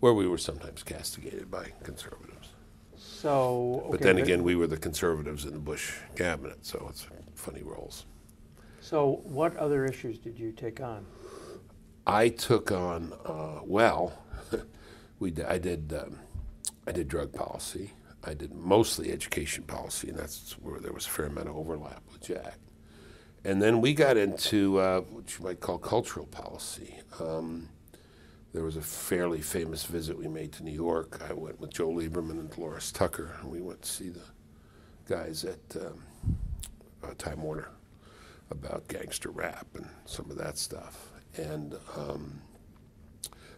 B: where we were sometimes castigated by conservatives.
A: So.
B: But
A: okay,
B: then again, we were the conservatives in the Bush cabinet, so it's funny roles.
A: So what other issues did you take on?
B: I took on uh, well. we d- I did um, I did drug policy. I did mostly education policy, and that's where there was a fair amount of overlap with Jack. And then we got into uh, what you might call cultural policy. Um, there was a fairly famous visit we made to New York. I went with Joe Lieberman and Delores Tucker, and we went to see the guys at um, uh, Time Warner about gangster rap and some of that stuff. And um,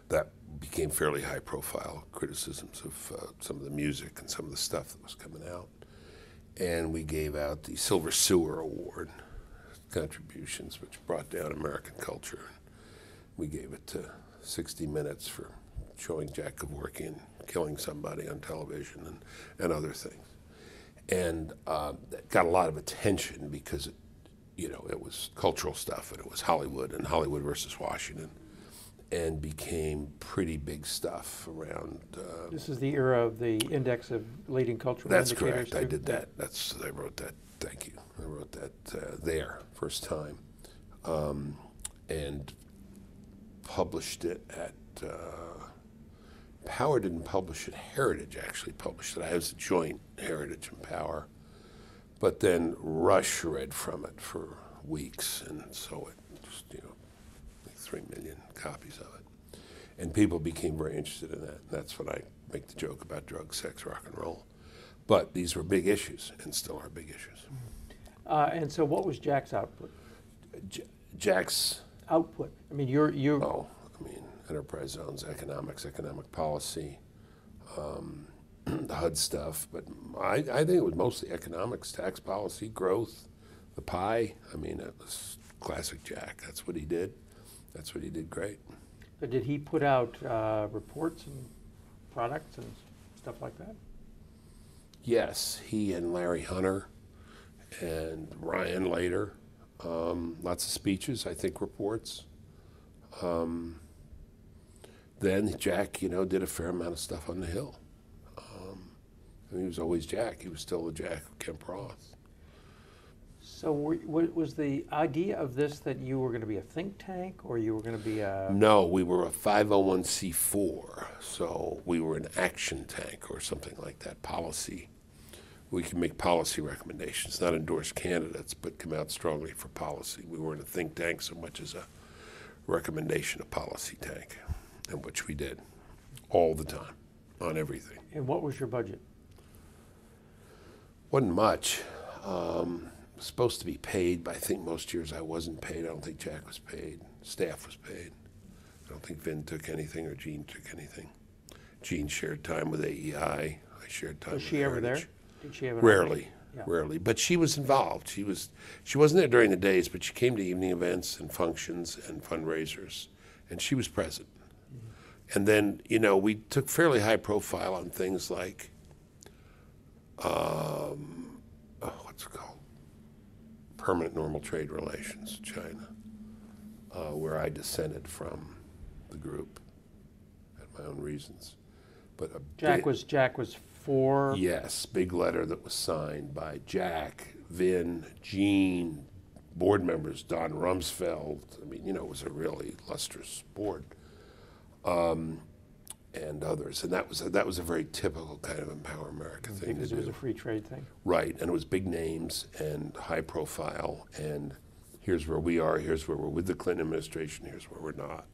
B: that became fairly high profile criticisms of uh, some of the music and some of the stuff that was coming out. and we gave out the Silver Sewer Award contributions, which brought down American culture. We gave it to 60 Minutes for showing Jack Kevorkian killing somebody on television and, and other things. And uh, that got a lot of attention because, it, you know, it was cultural stuff and it was Hollywood and Hollywood versus Washington and became pretty big stuff around. Uh,
A: This is the era of the index of leading cultural
B: that's correct. I did that. That's I wrote that. Thank you. I wrote that uh, there first time, um, and published it at. Uh, Power didn't publish it. Heritage actually published it. I was a joint Heritage and Power, but then Rush read from it for weeks, and so it just you know, like three million copies of it, and people became very interested in that. And that's when I make the joke about drugs, sex, rock and roll. But these were big issues, and still are big issues.
A: Uh, and so what was Jack's output?
B: J- Jack's
A: Output. I mean, you're, you,
B: Oh, I mean, enterprise zones, economics, economic policy, um, the HUD stuff. But I, I think it was mostly economics, tax policy, growth, the pie. I mean, it was classic Jack. That's what he did. That's what he did great.
A: but did he put out uh, reports and products and stuff like that?
B: Yes, he and Larry Hunter and Ryan later. Um, lots of speeches, I think, reports. Um, then Jack, you know, did a fair amount of stuff on the Hill. And he was always Jack. He was still the Jack of Kemp Roth.
A: So were, was the idea of this that you were going to be a think tank or you were going to be a,
B: No, we were a 501c4, so we were an action tank or something like that, policy. We can make policy recommendations, not endorse candidates, but come out strongly for policy. We weren't a think tank so much as a recommendation of policy tank, and which we did all the time on everything.
A: and what was your budget?
B: Wasn't much. Um, was supposed to be paid, but I think most years I wasn't paid. I don't think Jack was paid. Staff was paid. I don't think Vin took anything or Jeane took anything. Jeane shared time with AEI. I shared time
A: Was
B: with
A: she ever there? Did she an
B: Rarely,
A: Yeah.
B: rarely. But she was involved. She was she wasn't there during the days, but she came to evening events and functions and fundraisers, and she was present.
A: Mm-hmm.
B: And then you know we took fairly high profile on things like, um, oh, what's it called? Permanent normal trade relations, China, uh, where I dissented from the group, had my own reasons. But a
A: Jack
B: big-
A: was Jack was for
B: Yes, big letter that was signed by Jack, Vin, Jeane, board members, Don Rumsfeld. I mean, you know, it was a really lustrous board, um, and others. And that was a, that was a very typical kind of Empower America thing
A: because
B: to
A: it was a free trade thing.
B: Right, and it was big names and high profile, and here's where we are, here's where we're with the Clinton administration, here's where we're not.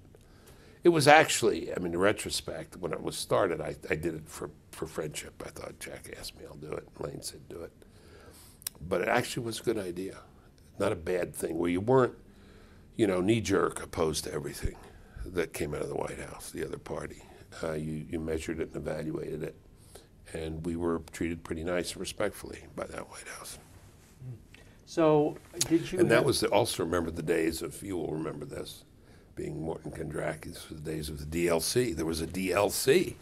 B: It was actually, I mean, in retrospect, when it was started, I, I did it for, for friendship. I thought Jack asked me, I'll do it. Lane said, do it. But it actually was a good idea, not a bad thing, where you weren't, you know, knee jerk opposed to everything that came out of the White House, the other party. Uh, you, you measured it and evaluated it and we were treated pretty nice and respectfully by that White House.
A: So did you?
B: And that was the, also remember the days of you will remember this, being Morton Kondracke. This was the days of the DLC. There was a DLC,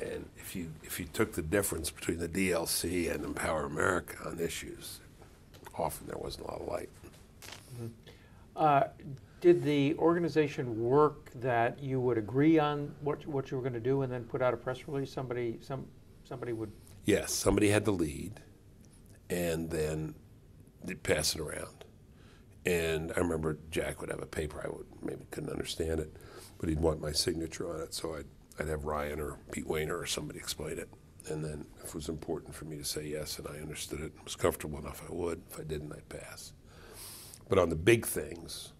B: and if you if you took the difference between the DLC and Empower America on issues, often there wasn't a lot of light.
A: Uh, did the organization work that you would agree on what what you were going to do and then put out a press release? Somebody some somebody would.
B: Yes, somebody had the lead, and then they'd pass it around. And I remember Jack would have a paper. I would maybe couldn't understand it, but he'd want my signature on it. So I'd I'd have Ryan or Pete Wehner or somebody explain it. And then if it was important for me to say yes and I understood it and was comfortable enough, I would. If I didn't, I'd pass. But on the big things,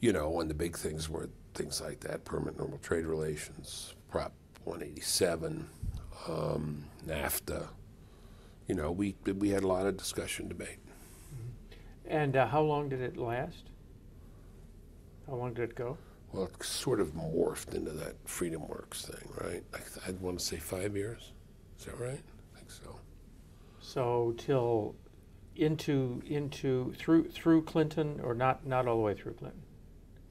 B: you know, when the big things were things like that, permanent normal trade relations, Prop 187, um, NAFTA, you know, we we had a lot of discussion, debate.
A: And uh, how long did it last? How long did it go?
B: Well, it sort of morphed into that Freedom Works thing, right? I, I'd want to say five years. Is that right? I think so.
A: So till into, into, through, through Clinton, or not, not all the way through Clinton?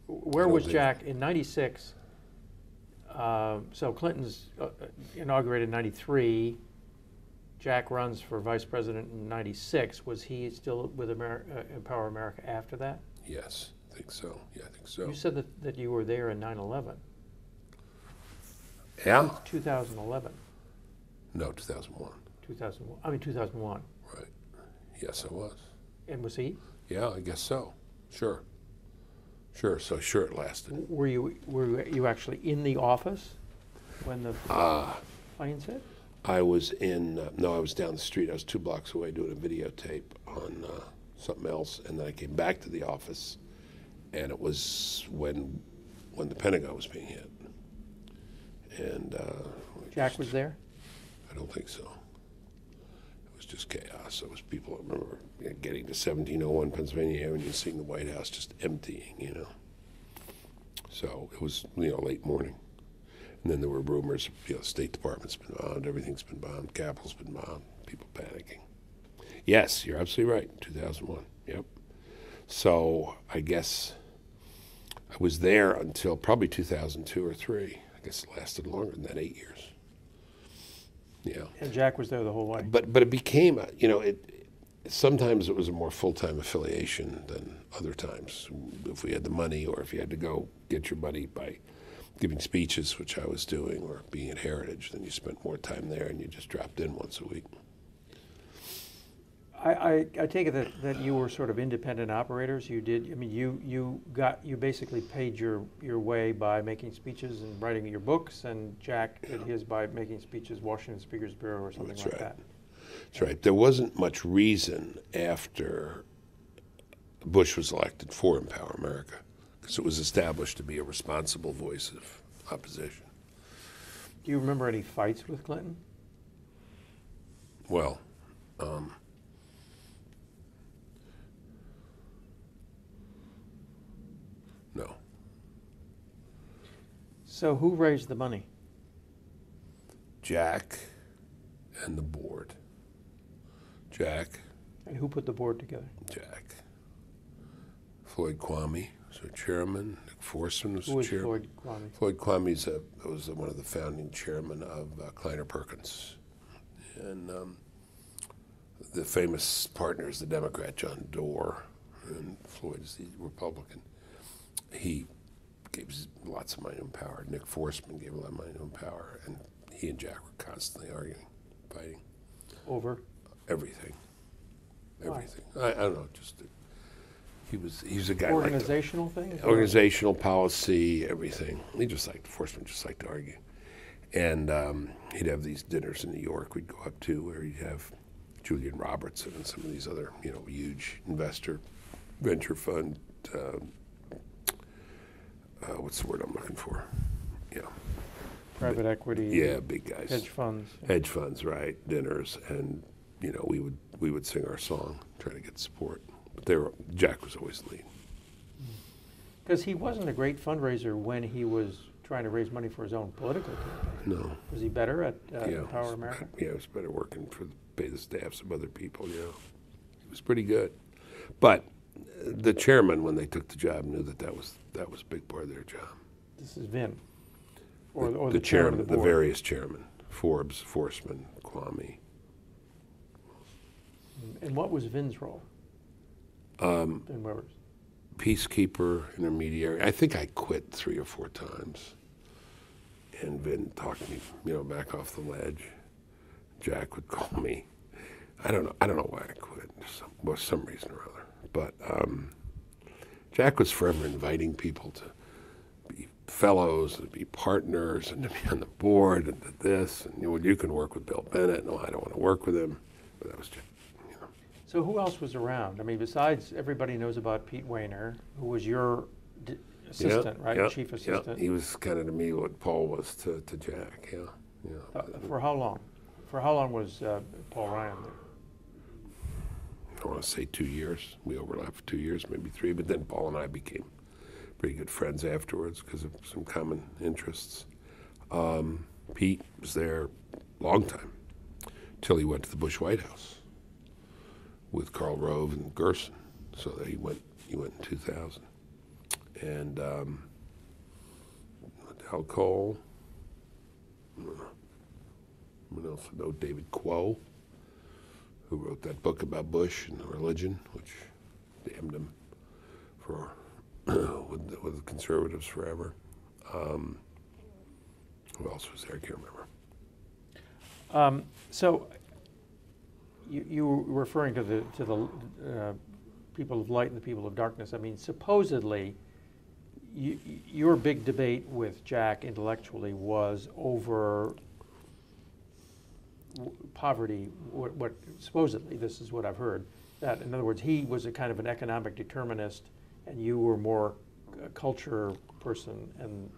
A: Where was Jack in ninety-six? Um, so Clinton's uh, inaugurated in ninety-three. Jack runs for vice president in ninety-six. Was he still with Amer- uh, Empower America after that?
B: Yes, I think so. Yeah, I think so.
A: You said that, that you were there in 9/11,
B: Yeah?
A: 2011,
B: No, 2001.
A: 2001. I mean 2001.
B: Right. Yes, I was.
A: And was he?
B: Yeah, I guess so. Sure. Sure. So sure it lasted.
A: Were you were you actually in the office when the
B: Uh,
A: planes hit?
B: I was in, uh, no, I was down the street. I was two blocks away doing a videotape on uh, something else. And then I came back to the office, and it was when, when the Pentagon was being hit. And uh,
A: Jack
B: just-
A: was there.
B: I don't think so. Just chaos. It was people. I remember getting to 1701 Pennsylvania Avenue and seeing the White House just emptying, you know. So it was, you know, late morning. And then there were rumors, you know, State Department's been bombed, everything's been bombed, Capitol's been bombed, people panicking. Yes, you're absolutely right. 2001. Yep. So I guess I was there until probably 2002 or three. I guess it lasted longer than that, eight years. Yeah.
A: And Jack was there the whole way.
B: But but it became a, you know it. Sometimes it was a more full time affiliation than other times. If we had the money, or if you had to go get your money by giving speeches, which I was doing, or being at Heritage, then you spent more time there, and you just dropped in once a week.
A: I, I, I take it that, that you were sort of independent operators. You did. I mean, you you got you basically paid your your way by making speeches and writing your books, and Jack did his by making speeches, Washington Speakers Bureau or something
B: That's
A: like
B: right.
A: that.
B: That's right. There wasn't much reason after Bush was elected for Empower America, because it was established to be a responsible voice of opposition.
A: Do you remember any fights with Clinton?
B: Well, um, no.
A: So who raised the money?
B: Jack and the board. Jack,
A: And who put the board together?
B: Jack. Floyd Kvamme was our chairman. Nick Forstmann was
A: Who
B: the chairman.
A: Floyd Kvamme?
B: Floyd Kvamme's a, was one of the founding chairmen of uh, Kleiner Perkins. And um, the famous partner is the Democrat, John Doerr, and Floyd is the Republican. He gave lots of money to Empower. Nick Forstmann gave a lot of money to Empower, and he and Jack were constantly arguing, fighting,
A: Over.
B: everything. Everything. I, I don't know, just, uh, he was, he's a guy
A: Organizational things? or-
B: organizational policy, everything. He just liked Forstmann just liked to argue, and um, he'd have these dinners in New York. We'd go up to where he'd have Julian Robertson and some of these other, you know, huge investor, venture fund. Uh, uh, what's the word I'm looking for? Yeah,
A: Private equity.
B: yeah, big guys,
A: Hedge funds.
B: hedge funds, right? Dinners, and you know, we would we would sing our song, try to get support. But they were Jack was always the lead.
A: Because he wasn't a great fundraiser when he was trying to raise money for his own political campaign.
B: No,
A: Was he better at uh,
B: yeah,
A: Empower
B: it's
A: America?
B: Yeah, it was better working for the, pay the staffs of other people. Yeah, it was pretty good. But the chairman, when they took the job, knew that that was that was a big part of their job.
A: This is Vin. Or,
B: the,
A: or
B: the
A: the, chairman
B: chairman,
A: of the
B: the, various chairmen, Forbes, Forstmann, Kvamme.
A: And what was Vin's role?
B: Um,
A: Vin Weber's.
B: peacekeeper, intermediary. I think I quit three or four times. And Vin talked me, you know, back off the ledge. Jack would call me. I don't know. I don't know why I quit. Some, well, some reason or other. But um, Jack was forever inviting people to be fellows and to be partners and to be on the board and to this and you, know, you can work with Bill Bennett. No, I don't want to work with him. But that was. You know.
A: So who else was around? I mean, besides everybody knows about Pete Wehner, who was your d- assistant,
B: Yeah,
A: right?
B: yeah,
A: Chief
B: yeah.
A: assistant.
B: He was kind of to me what Paul was to, to Jack. Yeah, yeah.
A: Uh, for how long? For how long was uh, Paul Ryan there?
B: I want to say two years. We overlapped for two years, maybe three. But then Paul and I became pretty good friends afterwards because of some common interests. Um, Pete was there a long time till he went to the Bush White House. with Karl Rove and Gerson. So he went he went in 2000. And um, Al Cole. Someone else I know, David Kuo, who wrote that book about Bush and religion, which damned him for with, the, with conservatives forever. Um, who else was there? I can't remember.
A: Um, so you, you were referring to the to the uh, people of light and the people of darkness. I mean, supposedly, you, your big debate with Jack intellectually was over poverty. What, what supposedly this is what I've heard. That in other words, he was a kind of an economic determinist, and you were more a culture person. And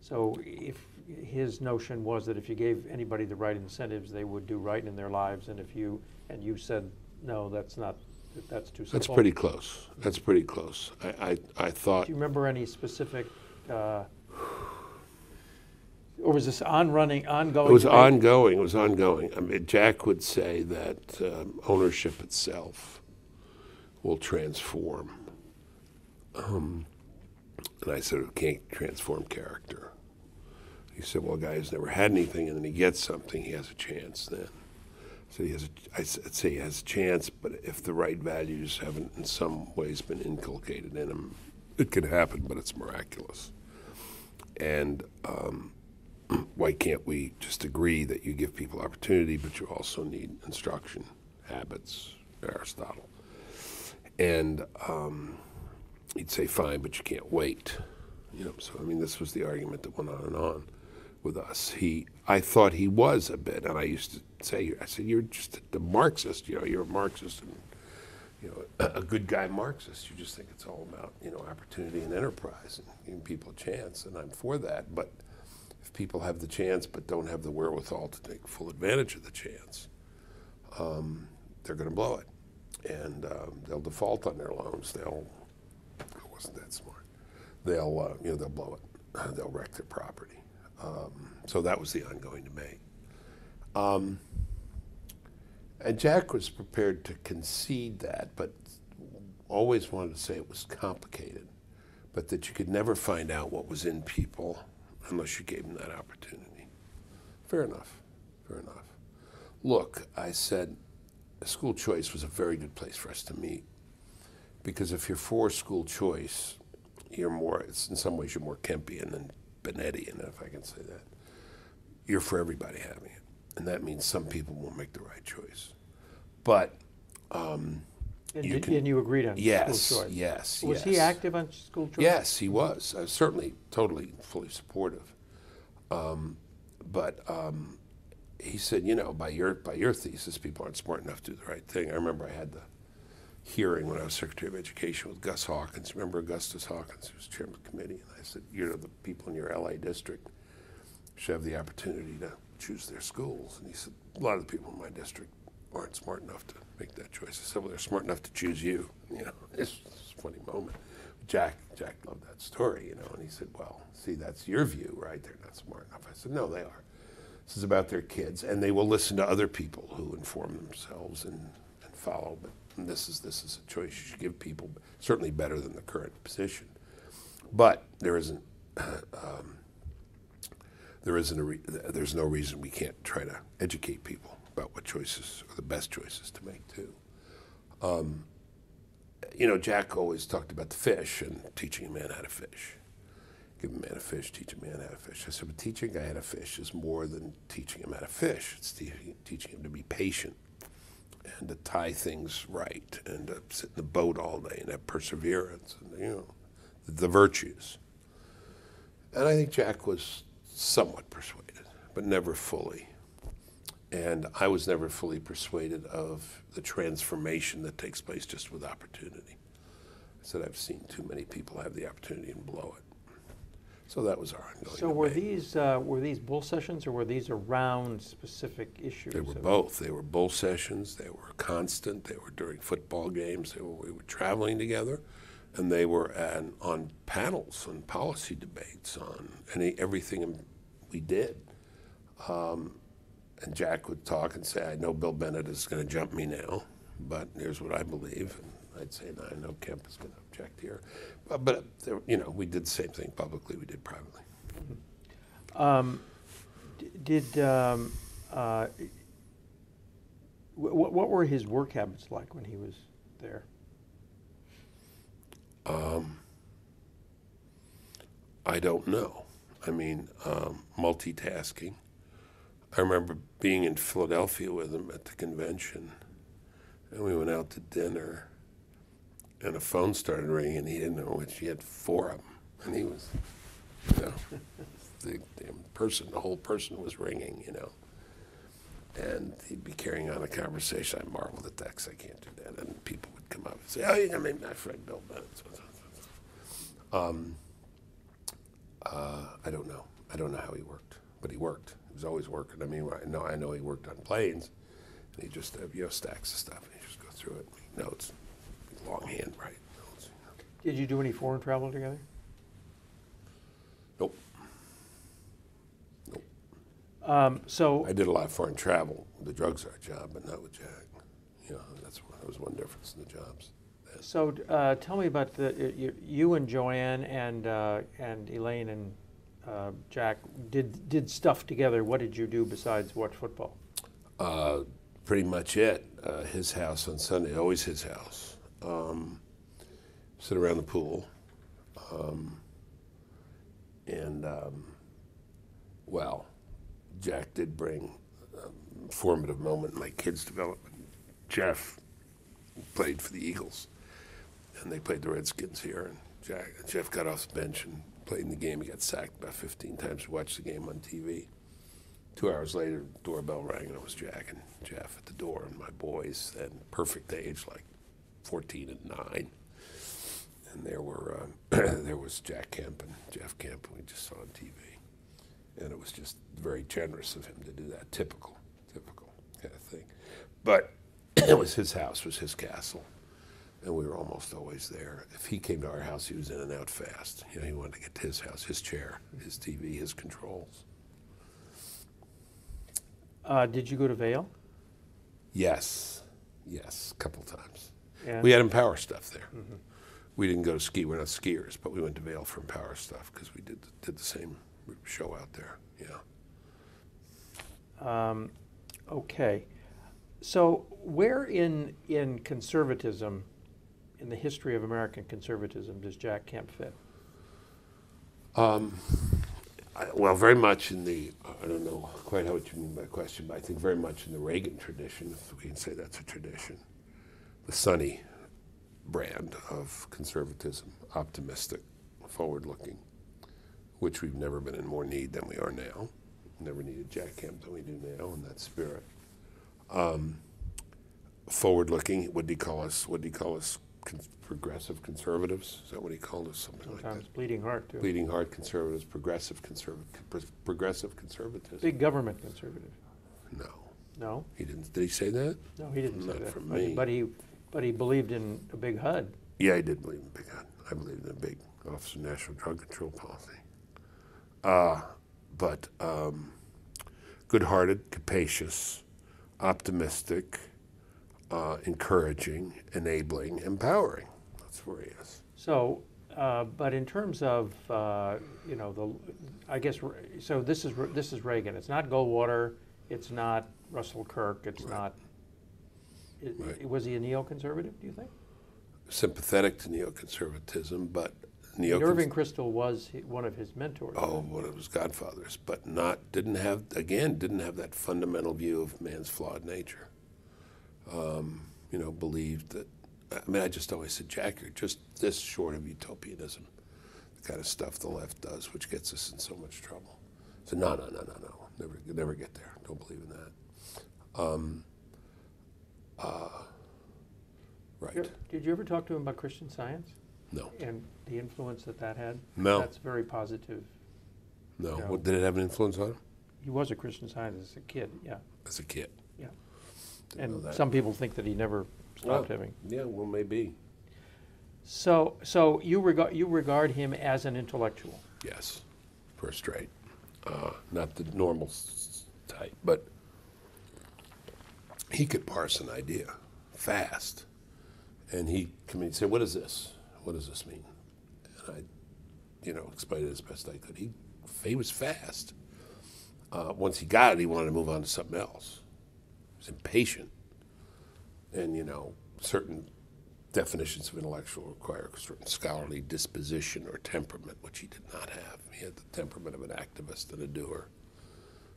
A: so, if his notion was that if you gave anybody the right incentives, they would do right in their lives, and if you and you said no, that's not that's too simple.
B: That's pretty close. That's pretty close. I, I, I thought.
A: Do you remember any specific, uh, or was this on running, ongoing?
B: It was ongoing. It was ongoing. I mean, Jack would say that um, ownership itself will transform. Um, and I said, it can't transform character. He said, well, a guy who's never had anything and then he gets something, he has a chance then. So he has, a, I'd say he has a chance, but if the right values haven't in some ways been inculcated in him, it could happen, but it's miraculous. And um, why can't we just agree that you give people opportunity, but you also need instruction, habits, Aristotle. And um, he'd say, fine, but you can't wait. You know, so I mean, this was the argument that went on and on with us. He, I thought he was a bit, and I used to say, I said, you're just a Marxist. You know, you're a Marxist and you know a, a good guy Marxist. You just think it's all about you know opportunity and enterprise and giving people a chance, and I'm for that. But if people have the chance but don't have the wherewithal to take full advantage of the chance, um, they're going to blow it, and um, they'll default on their loans. They'll, I wasn't that smart. They'll, uh, you know, they'll blow it. They'll wreck their property. Um, so that was the ongoing debate. Um, and Jack was prepared to concede that, but always wanted to say it was complicated, but that you could never find out what was in people unless you gave them that opportunity. Fair enough. Fair enough. Look, I said, school choice was a very good place for us to meet because if you're for school choice, you're more, it's in some ways, you're more Kempian than Bennettian, if I can say that. You're for everybody having it. And that means some people won't make the right choice. But um,
A: And
B: you can-
A: and you agreed on
B: yes,
A: school choice?
B: yes,
A: Was he active on school choice?
B: Yes, he was. I was certainly totally, fully supportive. Um, but um, he said, you know, by your by your thesis, people aren't smart enough to do the right thing. I remember I had the hearing when I was Secretary of Education with Gus Hawkins. Remember Augustus Hawkins, who was chairman of the committee? And I said, you know, the people in your LA district should have the opportunity to choose their schools. And he said, a lot of the people in my district aren't smart enough to make that choice. I said, well, they're smart enough to choose you. You know, it's, a funny moment. Jack, Jack loved that story, you know, and he said, well, see, that's your view, right? They're not smart enough. I said, no, they are. This is about their kids, and they will listen to other people who inform themselves and, and follow. But this is this is a choice you should give people, certainly better than the current position. But there isn't um, there isn't a re- there's no reason we can't try to educate people about what choices are the best choices to make too. Um, you know, Jack always talked about the fish and teaching a man how to fish. Give a man a fish, teach a man how to fish. I said, but teaching a guy how to fish is more than teaching him how to fish. It's te- teaching him to be patient and to tie things right and to sit in the boat all day and have perseverance and, you know, the, the virtues. And I think Jack was somewhat persuaded, but never fully. And I was never fully persuaded of the transformation that takes place just with opportunity. I said, I've seen too many people have the opportunity and blow it. So that was our ongoing
A: So were
B: debate.
A: these, uh, were these bull sessions, or were these around specific issues?
B: They were both. They were bull sessions. They were constant. They were during football games. They were, we were traveling together, and they were an, on panels, on policy debates, on any everything we did. Um, and Jack would talk and say, "I know Bill Bennett is going to jump me now," but here's what I believe. And I'd say, and I know Kemp is going to object here. But, but there, you know, we did the same thing publicly we did privately.
A: Um, d- Did, um, uh, wh- what, what were his work habits like when he was there?
B: Um, I don't know. I mean, um, multitasking. I remember being in Philadelphia with him at the convention, and we went out to dinner, and a phone started ringing, and he didn't know which. He had four of them, and he was, you know, the person, the whole person was ringing, you know. And he'd be carrying on a conversation. I marveled at that 'cause I can't do that. And people would come up and say, "Oh, you're gonna my friend Bill Bennett." Um, uh, I don't know. I don't know how he worked, but he worked. He was always working. I mean, I know I know he worked on planes, and he just have you know stacks of stuff, and he just go through it, make notes, longhand write notes. You know.
A: Did you do any foreign travel together?
B: Nope.
A: Um, so,
B: I did a lot of foreign travel. The drugs are a job, but not with Jack. You know, that's one- that was one difference in the jobs.
A: so uh, tell me about the, y- y- you and Joanne and, uh, and Elayne and uh, Jack did, did stuff together. What did you do besides watch football?
B: Uh, pretty much it. Uh, his house on Sunday, always his house. Um, sit around the pool. Um, and, um, well, Jack did bring a formative moment in my kids' development. Jeff played for the Eagles, and they played the Redskins here. And Jack, Jeff got off the bench and played in the game. He got sacked about 15 times. We watched the game on TV. Two hours later, doorbell rang, and it was Jack and Jeff at the door, and my boys, at perfect age, like 14 and 9. And there were uh, there was Jack Kemp and Jeff Kemp, we just saw on TV. And it was just very generous of him to do that. Typical, typical kind of thing. But it was his house, was his castle, and we were almost always there. If he came to our house, he was in and out fast. You know, he wanted to get to his house, his chair, his TV, his controls.
A: Uh, did you go to Vail?
B: Yes, yes, a couple times.
A: And-
B: We had Empower stuff there. We didn't go to ski. We're not skiers, but we went to Vail for Empower stuff because we did did the same show out there. Yeah.
A: Um, okay. So, where in in conservatism, in the history of American conservatism, does Jack Kemp fit?
B: Um, I, well, very much in the, I don't know quite how what you mean by question, but I think very much in the Reagan tradition, if we can say that's a tradition, the sunny brand of conservatism, optimistic, forward looking, which we've never been in more need than we are now. Never needed Jack Kemp than we do now in that spirit. Um, forward looking, what do you call us? What did he call us? Con- progressive conservatives? Is that what he called us? Something like that.
A: Sometimes bleeding heart too.
B: Bleeding heart conservatives, progressive conservative, progressive conservatism.
A: Big government conservative.
B: No,
A: No,
B: he didn't. Did he say that?
A: no, he didn't say
B: Not
A: that.
B: from
A: But-
B: me.
A: But he, but he believed in a big HUD.
B: Yeah, I did believe in big gun. I believed in a big Office of National Drug Control policy. Uh, but um, good-hearted, capacious, optimistic, uh, encouraging, enabling, empowering. That's where he is.
A: So, uh, but in terms of, uh, you know, the, I guess, so this is, this is Reagan. It's not Goldwater, it's not Russell Kirk, it's
B: Right.
A: not, i-
B: Right.
A: was he a neoconservative, do you think?
B: Sympathetic to neoconservatism, but
A: And Irving. Kristol was one of his mentors.
B: Oh, one of his godfathers, but not didn't have again didn't have that fundamental view of man's flawed nature. Um, you know, believed that. I mean, I just always said, Jack, you're just this short of utopianism, the kind of stuff the left does, which gets us in so much trouble. So no, no, no, no, no, never, never get there. Don't believe in that. Um, uh, right?
A: Did you ever talk to him about Christian Science
B: No,
A: and the influence that that had?
B: No.
A: That's very positive.
B: no.
A: No.
B: What, did it have an influence on him
A: He was a Christian Scientist as a kid, yeah.
B: as a kid? Didn't know
A: And
B: that.
A: some people think that he never stopped
B: Well,
A: having.
B: Yeah, well, maybe.
A: So, so you regard, you regard him as an intellectual?
B: Yes, first rate. Uh, not the normal s- s- type, but he could parse an idea fast. And he come in and said, "What is this? What does this mean?" And I, you know, explained it as best I could. He he was fast. Uh, once he got it, he wanted to move on to something else. Impatient, and you know, certain definitions of intellectual require a certain scholarly disposition or temperament, which he did not have. He had the temperament of an activist and a doer.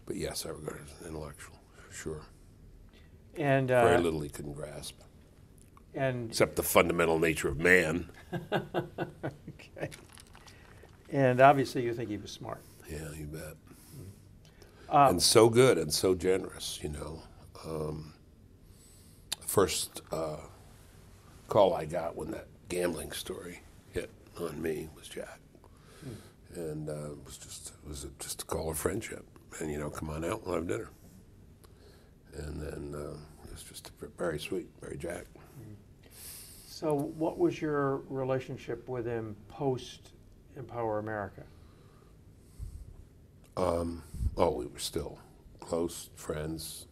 B: But yes, I regard him as an intellectual, for sure.
A: And
B: Very
A: uh,
B: little he couldn't grasp,
A: and
B: except the fundamental nature of man.
A: okay. And obviously, you think he was smart.
B: Yeah, you bet.
A: Uh,
B: and so good and so generous, you know. Um, first uh, call I got when that gambling story hit on me was Jack, and uh, it was just it was a, just a call of friendship, and you know, come on out, we'll have dinner. And then uh, it was just very sweet, very Jack.
A: So, what was your relationship with him post Empower America?
B: Um, oh, we were still close friends,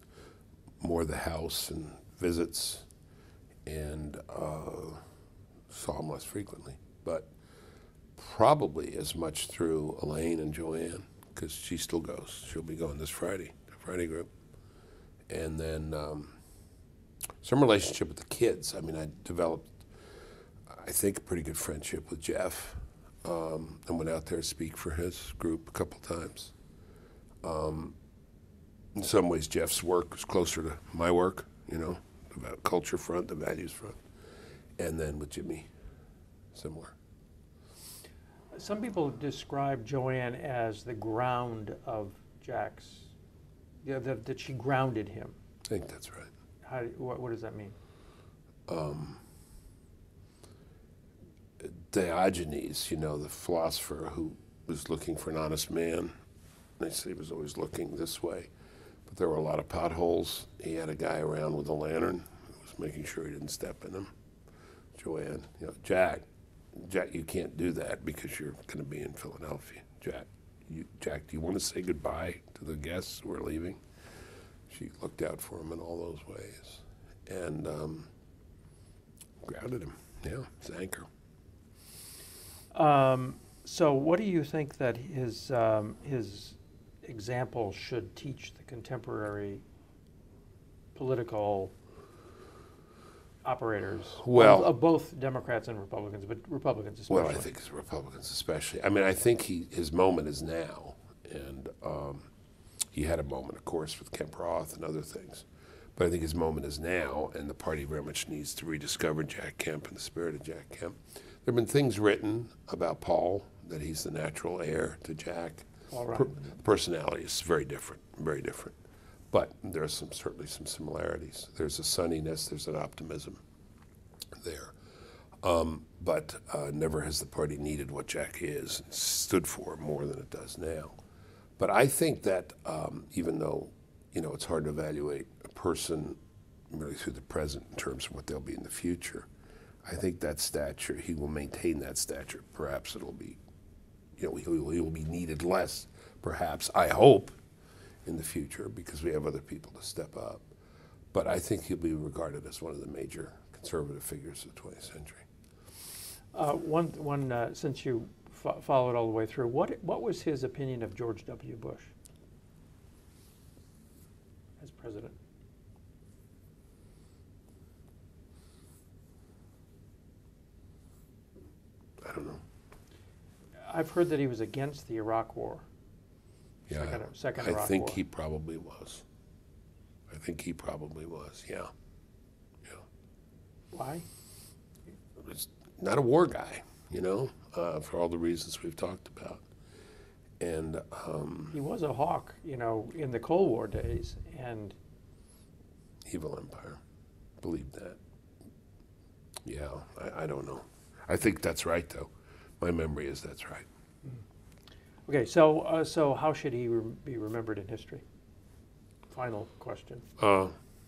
B: more the house and visits, and uh, saw him less frequently. But probably as much through Elayne and Joanne, because she still goes. She'll be going this Friday, the Friday group. And then um, some relationship with the kids. I mean, I developed, I think, a pretty good friendship with Jeff um, and went out there to speak for his group a couple times. Um, in some ways, Jeff's work was closer to my work, you know, about culture front, the values front. And then with Jimmy, similar.
A: Some people describe Joanne as the ground of Jack's, yeah, that, that she grounded him.
B: I think that's right.
A: How, what, what does that mean?
B: Um, Diogenes, you know, the philosopher who was looking for an honest man, they said he was always looking this way. But there were a lot of potholes. He had a guy around with a lantern who was making sure he didn't step in them. Joanne, you know, Jack, Jack, you can't do that because you're going to be in Philadelphia. Jack, you, Jack, do you want to say goodbye to the guests who are leaving? She looked out for him in all those ways and um, grounded him. Yeah, his anchor.
A: Um, so, what do you think that his um, his example should teach the contemporary political operators
B: Well-
A: of, of both Democrats and Republicans, but Republicans especially?
B: Well, I think as Republicans, especially. I mean, I think he his moment is now, and um, he had a moment, of course, with Kemp Roth and other things. But I think his moment is now, and the party very much needs to rediscover Jack Kemp and the spirit of Jack Kemp. There have been things written about Paul that he's the natural heir to Jack.
A: Paul
B: Per- personality is very different, very different. But there are some certainly some similarities. There's a sunniness, there's an optimism there. Um, but uh, never has the party needed what Jack is and stood for more than it does now. But I think that um, even though you know it's hard to evaluate a person really through the present in terms of what they'll be in the future, I think that stature he will maintain that stature. Perhaps it'll be, you know, he will, he will be needed less. Perhaps I hope in the future because we have other people to step up. But I think he'll be regarded as one of the major conservative figures of the 20th century.
A: Uh, one, one uh, since you fo- followed all the way through, what, what was his opinion of George W. Bush as president?
B: I don't know.
A: I've heard that he was against the Iraq War.
B: Yeah,
A: Second- second
B: I
A: Iraq
B: think
A: War.
B: he probably was. I think he probably was. Yeah, yeah.
A: Why?
B: Was not a war guy, you know, uh, for all the reasons we've talked about. And um,
A: He was a hawk, you know, in the Cold War days, and
B: evil empire, believed that. Yeah, I, I don't know. I think that's right, though. My memory is that's right.
A: okay. So, uh, so how should he rem- be remembered in history? Final question.
B: Uh,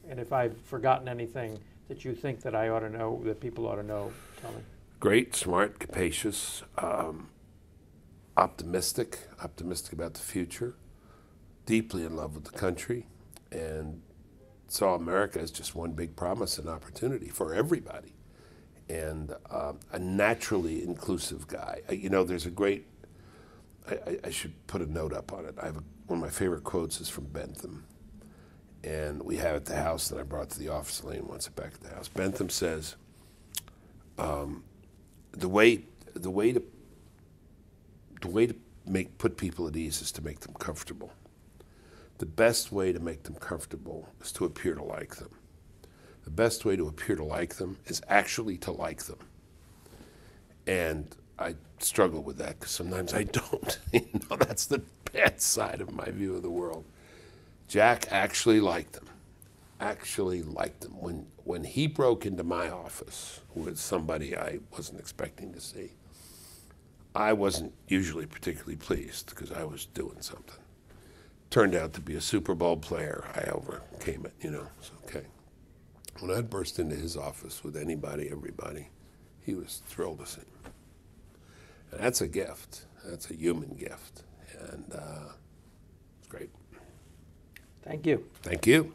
A: And if I've forgotten anything that you think that I ought to know, that people ought to know, tell me.
B: great, smart, capacious, um, optimistic, optimistic about the future, deeply in love with the country, and saw America as just one big promise and opportunity for everybody, and um, a naturally inclusive guy. You know, there's a great. I, I, should put a note up on it. I have a, one of my favorite quotes is from Bentham, and we have at the house that I brought to the office. Lane wants it back at the house. Bentham says, um, "The way, the way to, the way to make put people at ease is to make them comfortable. The best way to make them comfortable is to appear to like them. The best way to appear to like them is actually to like them. And I struggle with that because sometimes I don't. you know, that's the bad side of my view of the world. Jack actually liked them. Actually liked them. When when he broke into my office with somebody I wasn't expecting to see, I wasn't usually particularly pleased because I was doing something. Turned out to be a Super Bowl player. I overcame it, you know. Okay. When I'd burst into his office with anybody, everybody, he was thrilled to see me. And that's a gift. That's a human gift. And uh, it's great.
A: Thank you.
B: Thank you.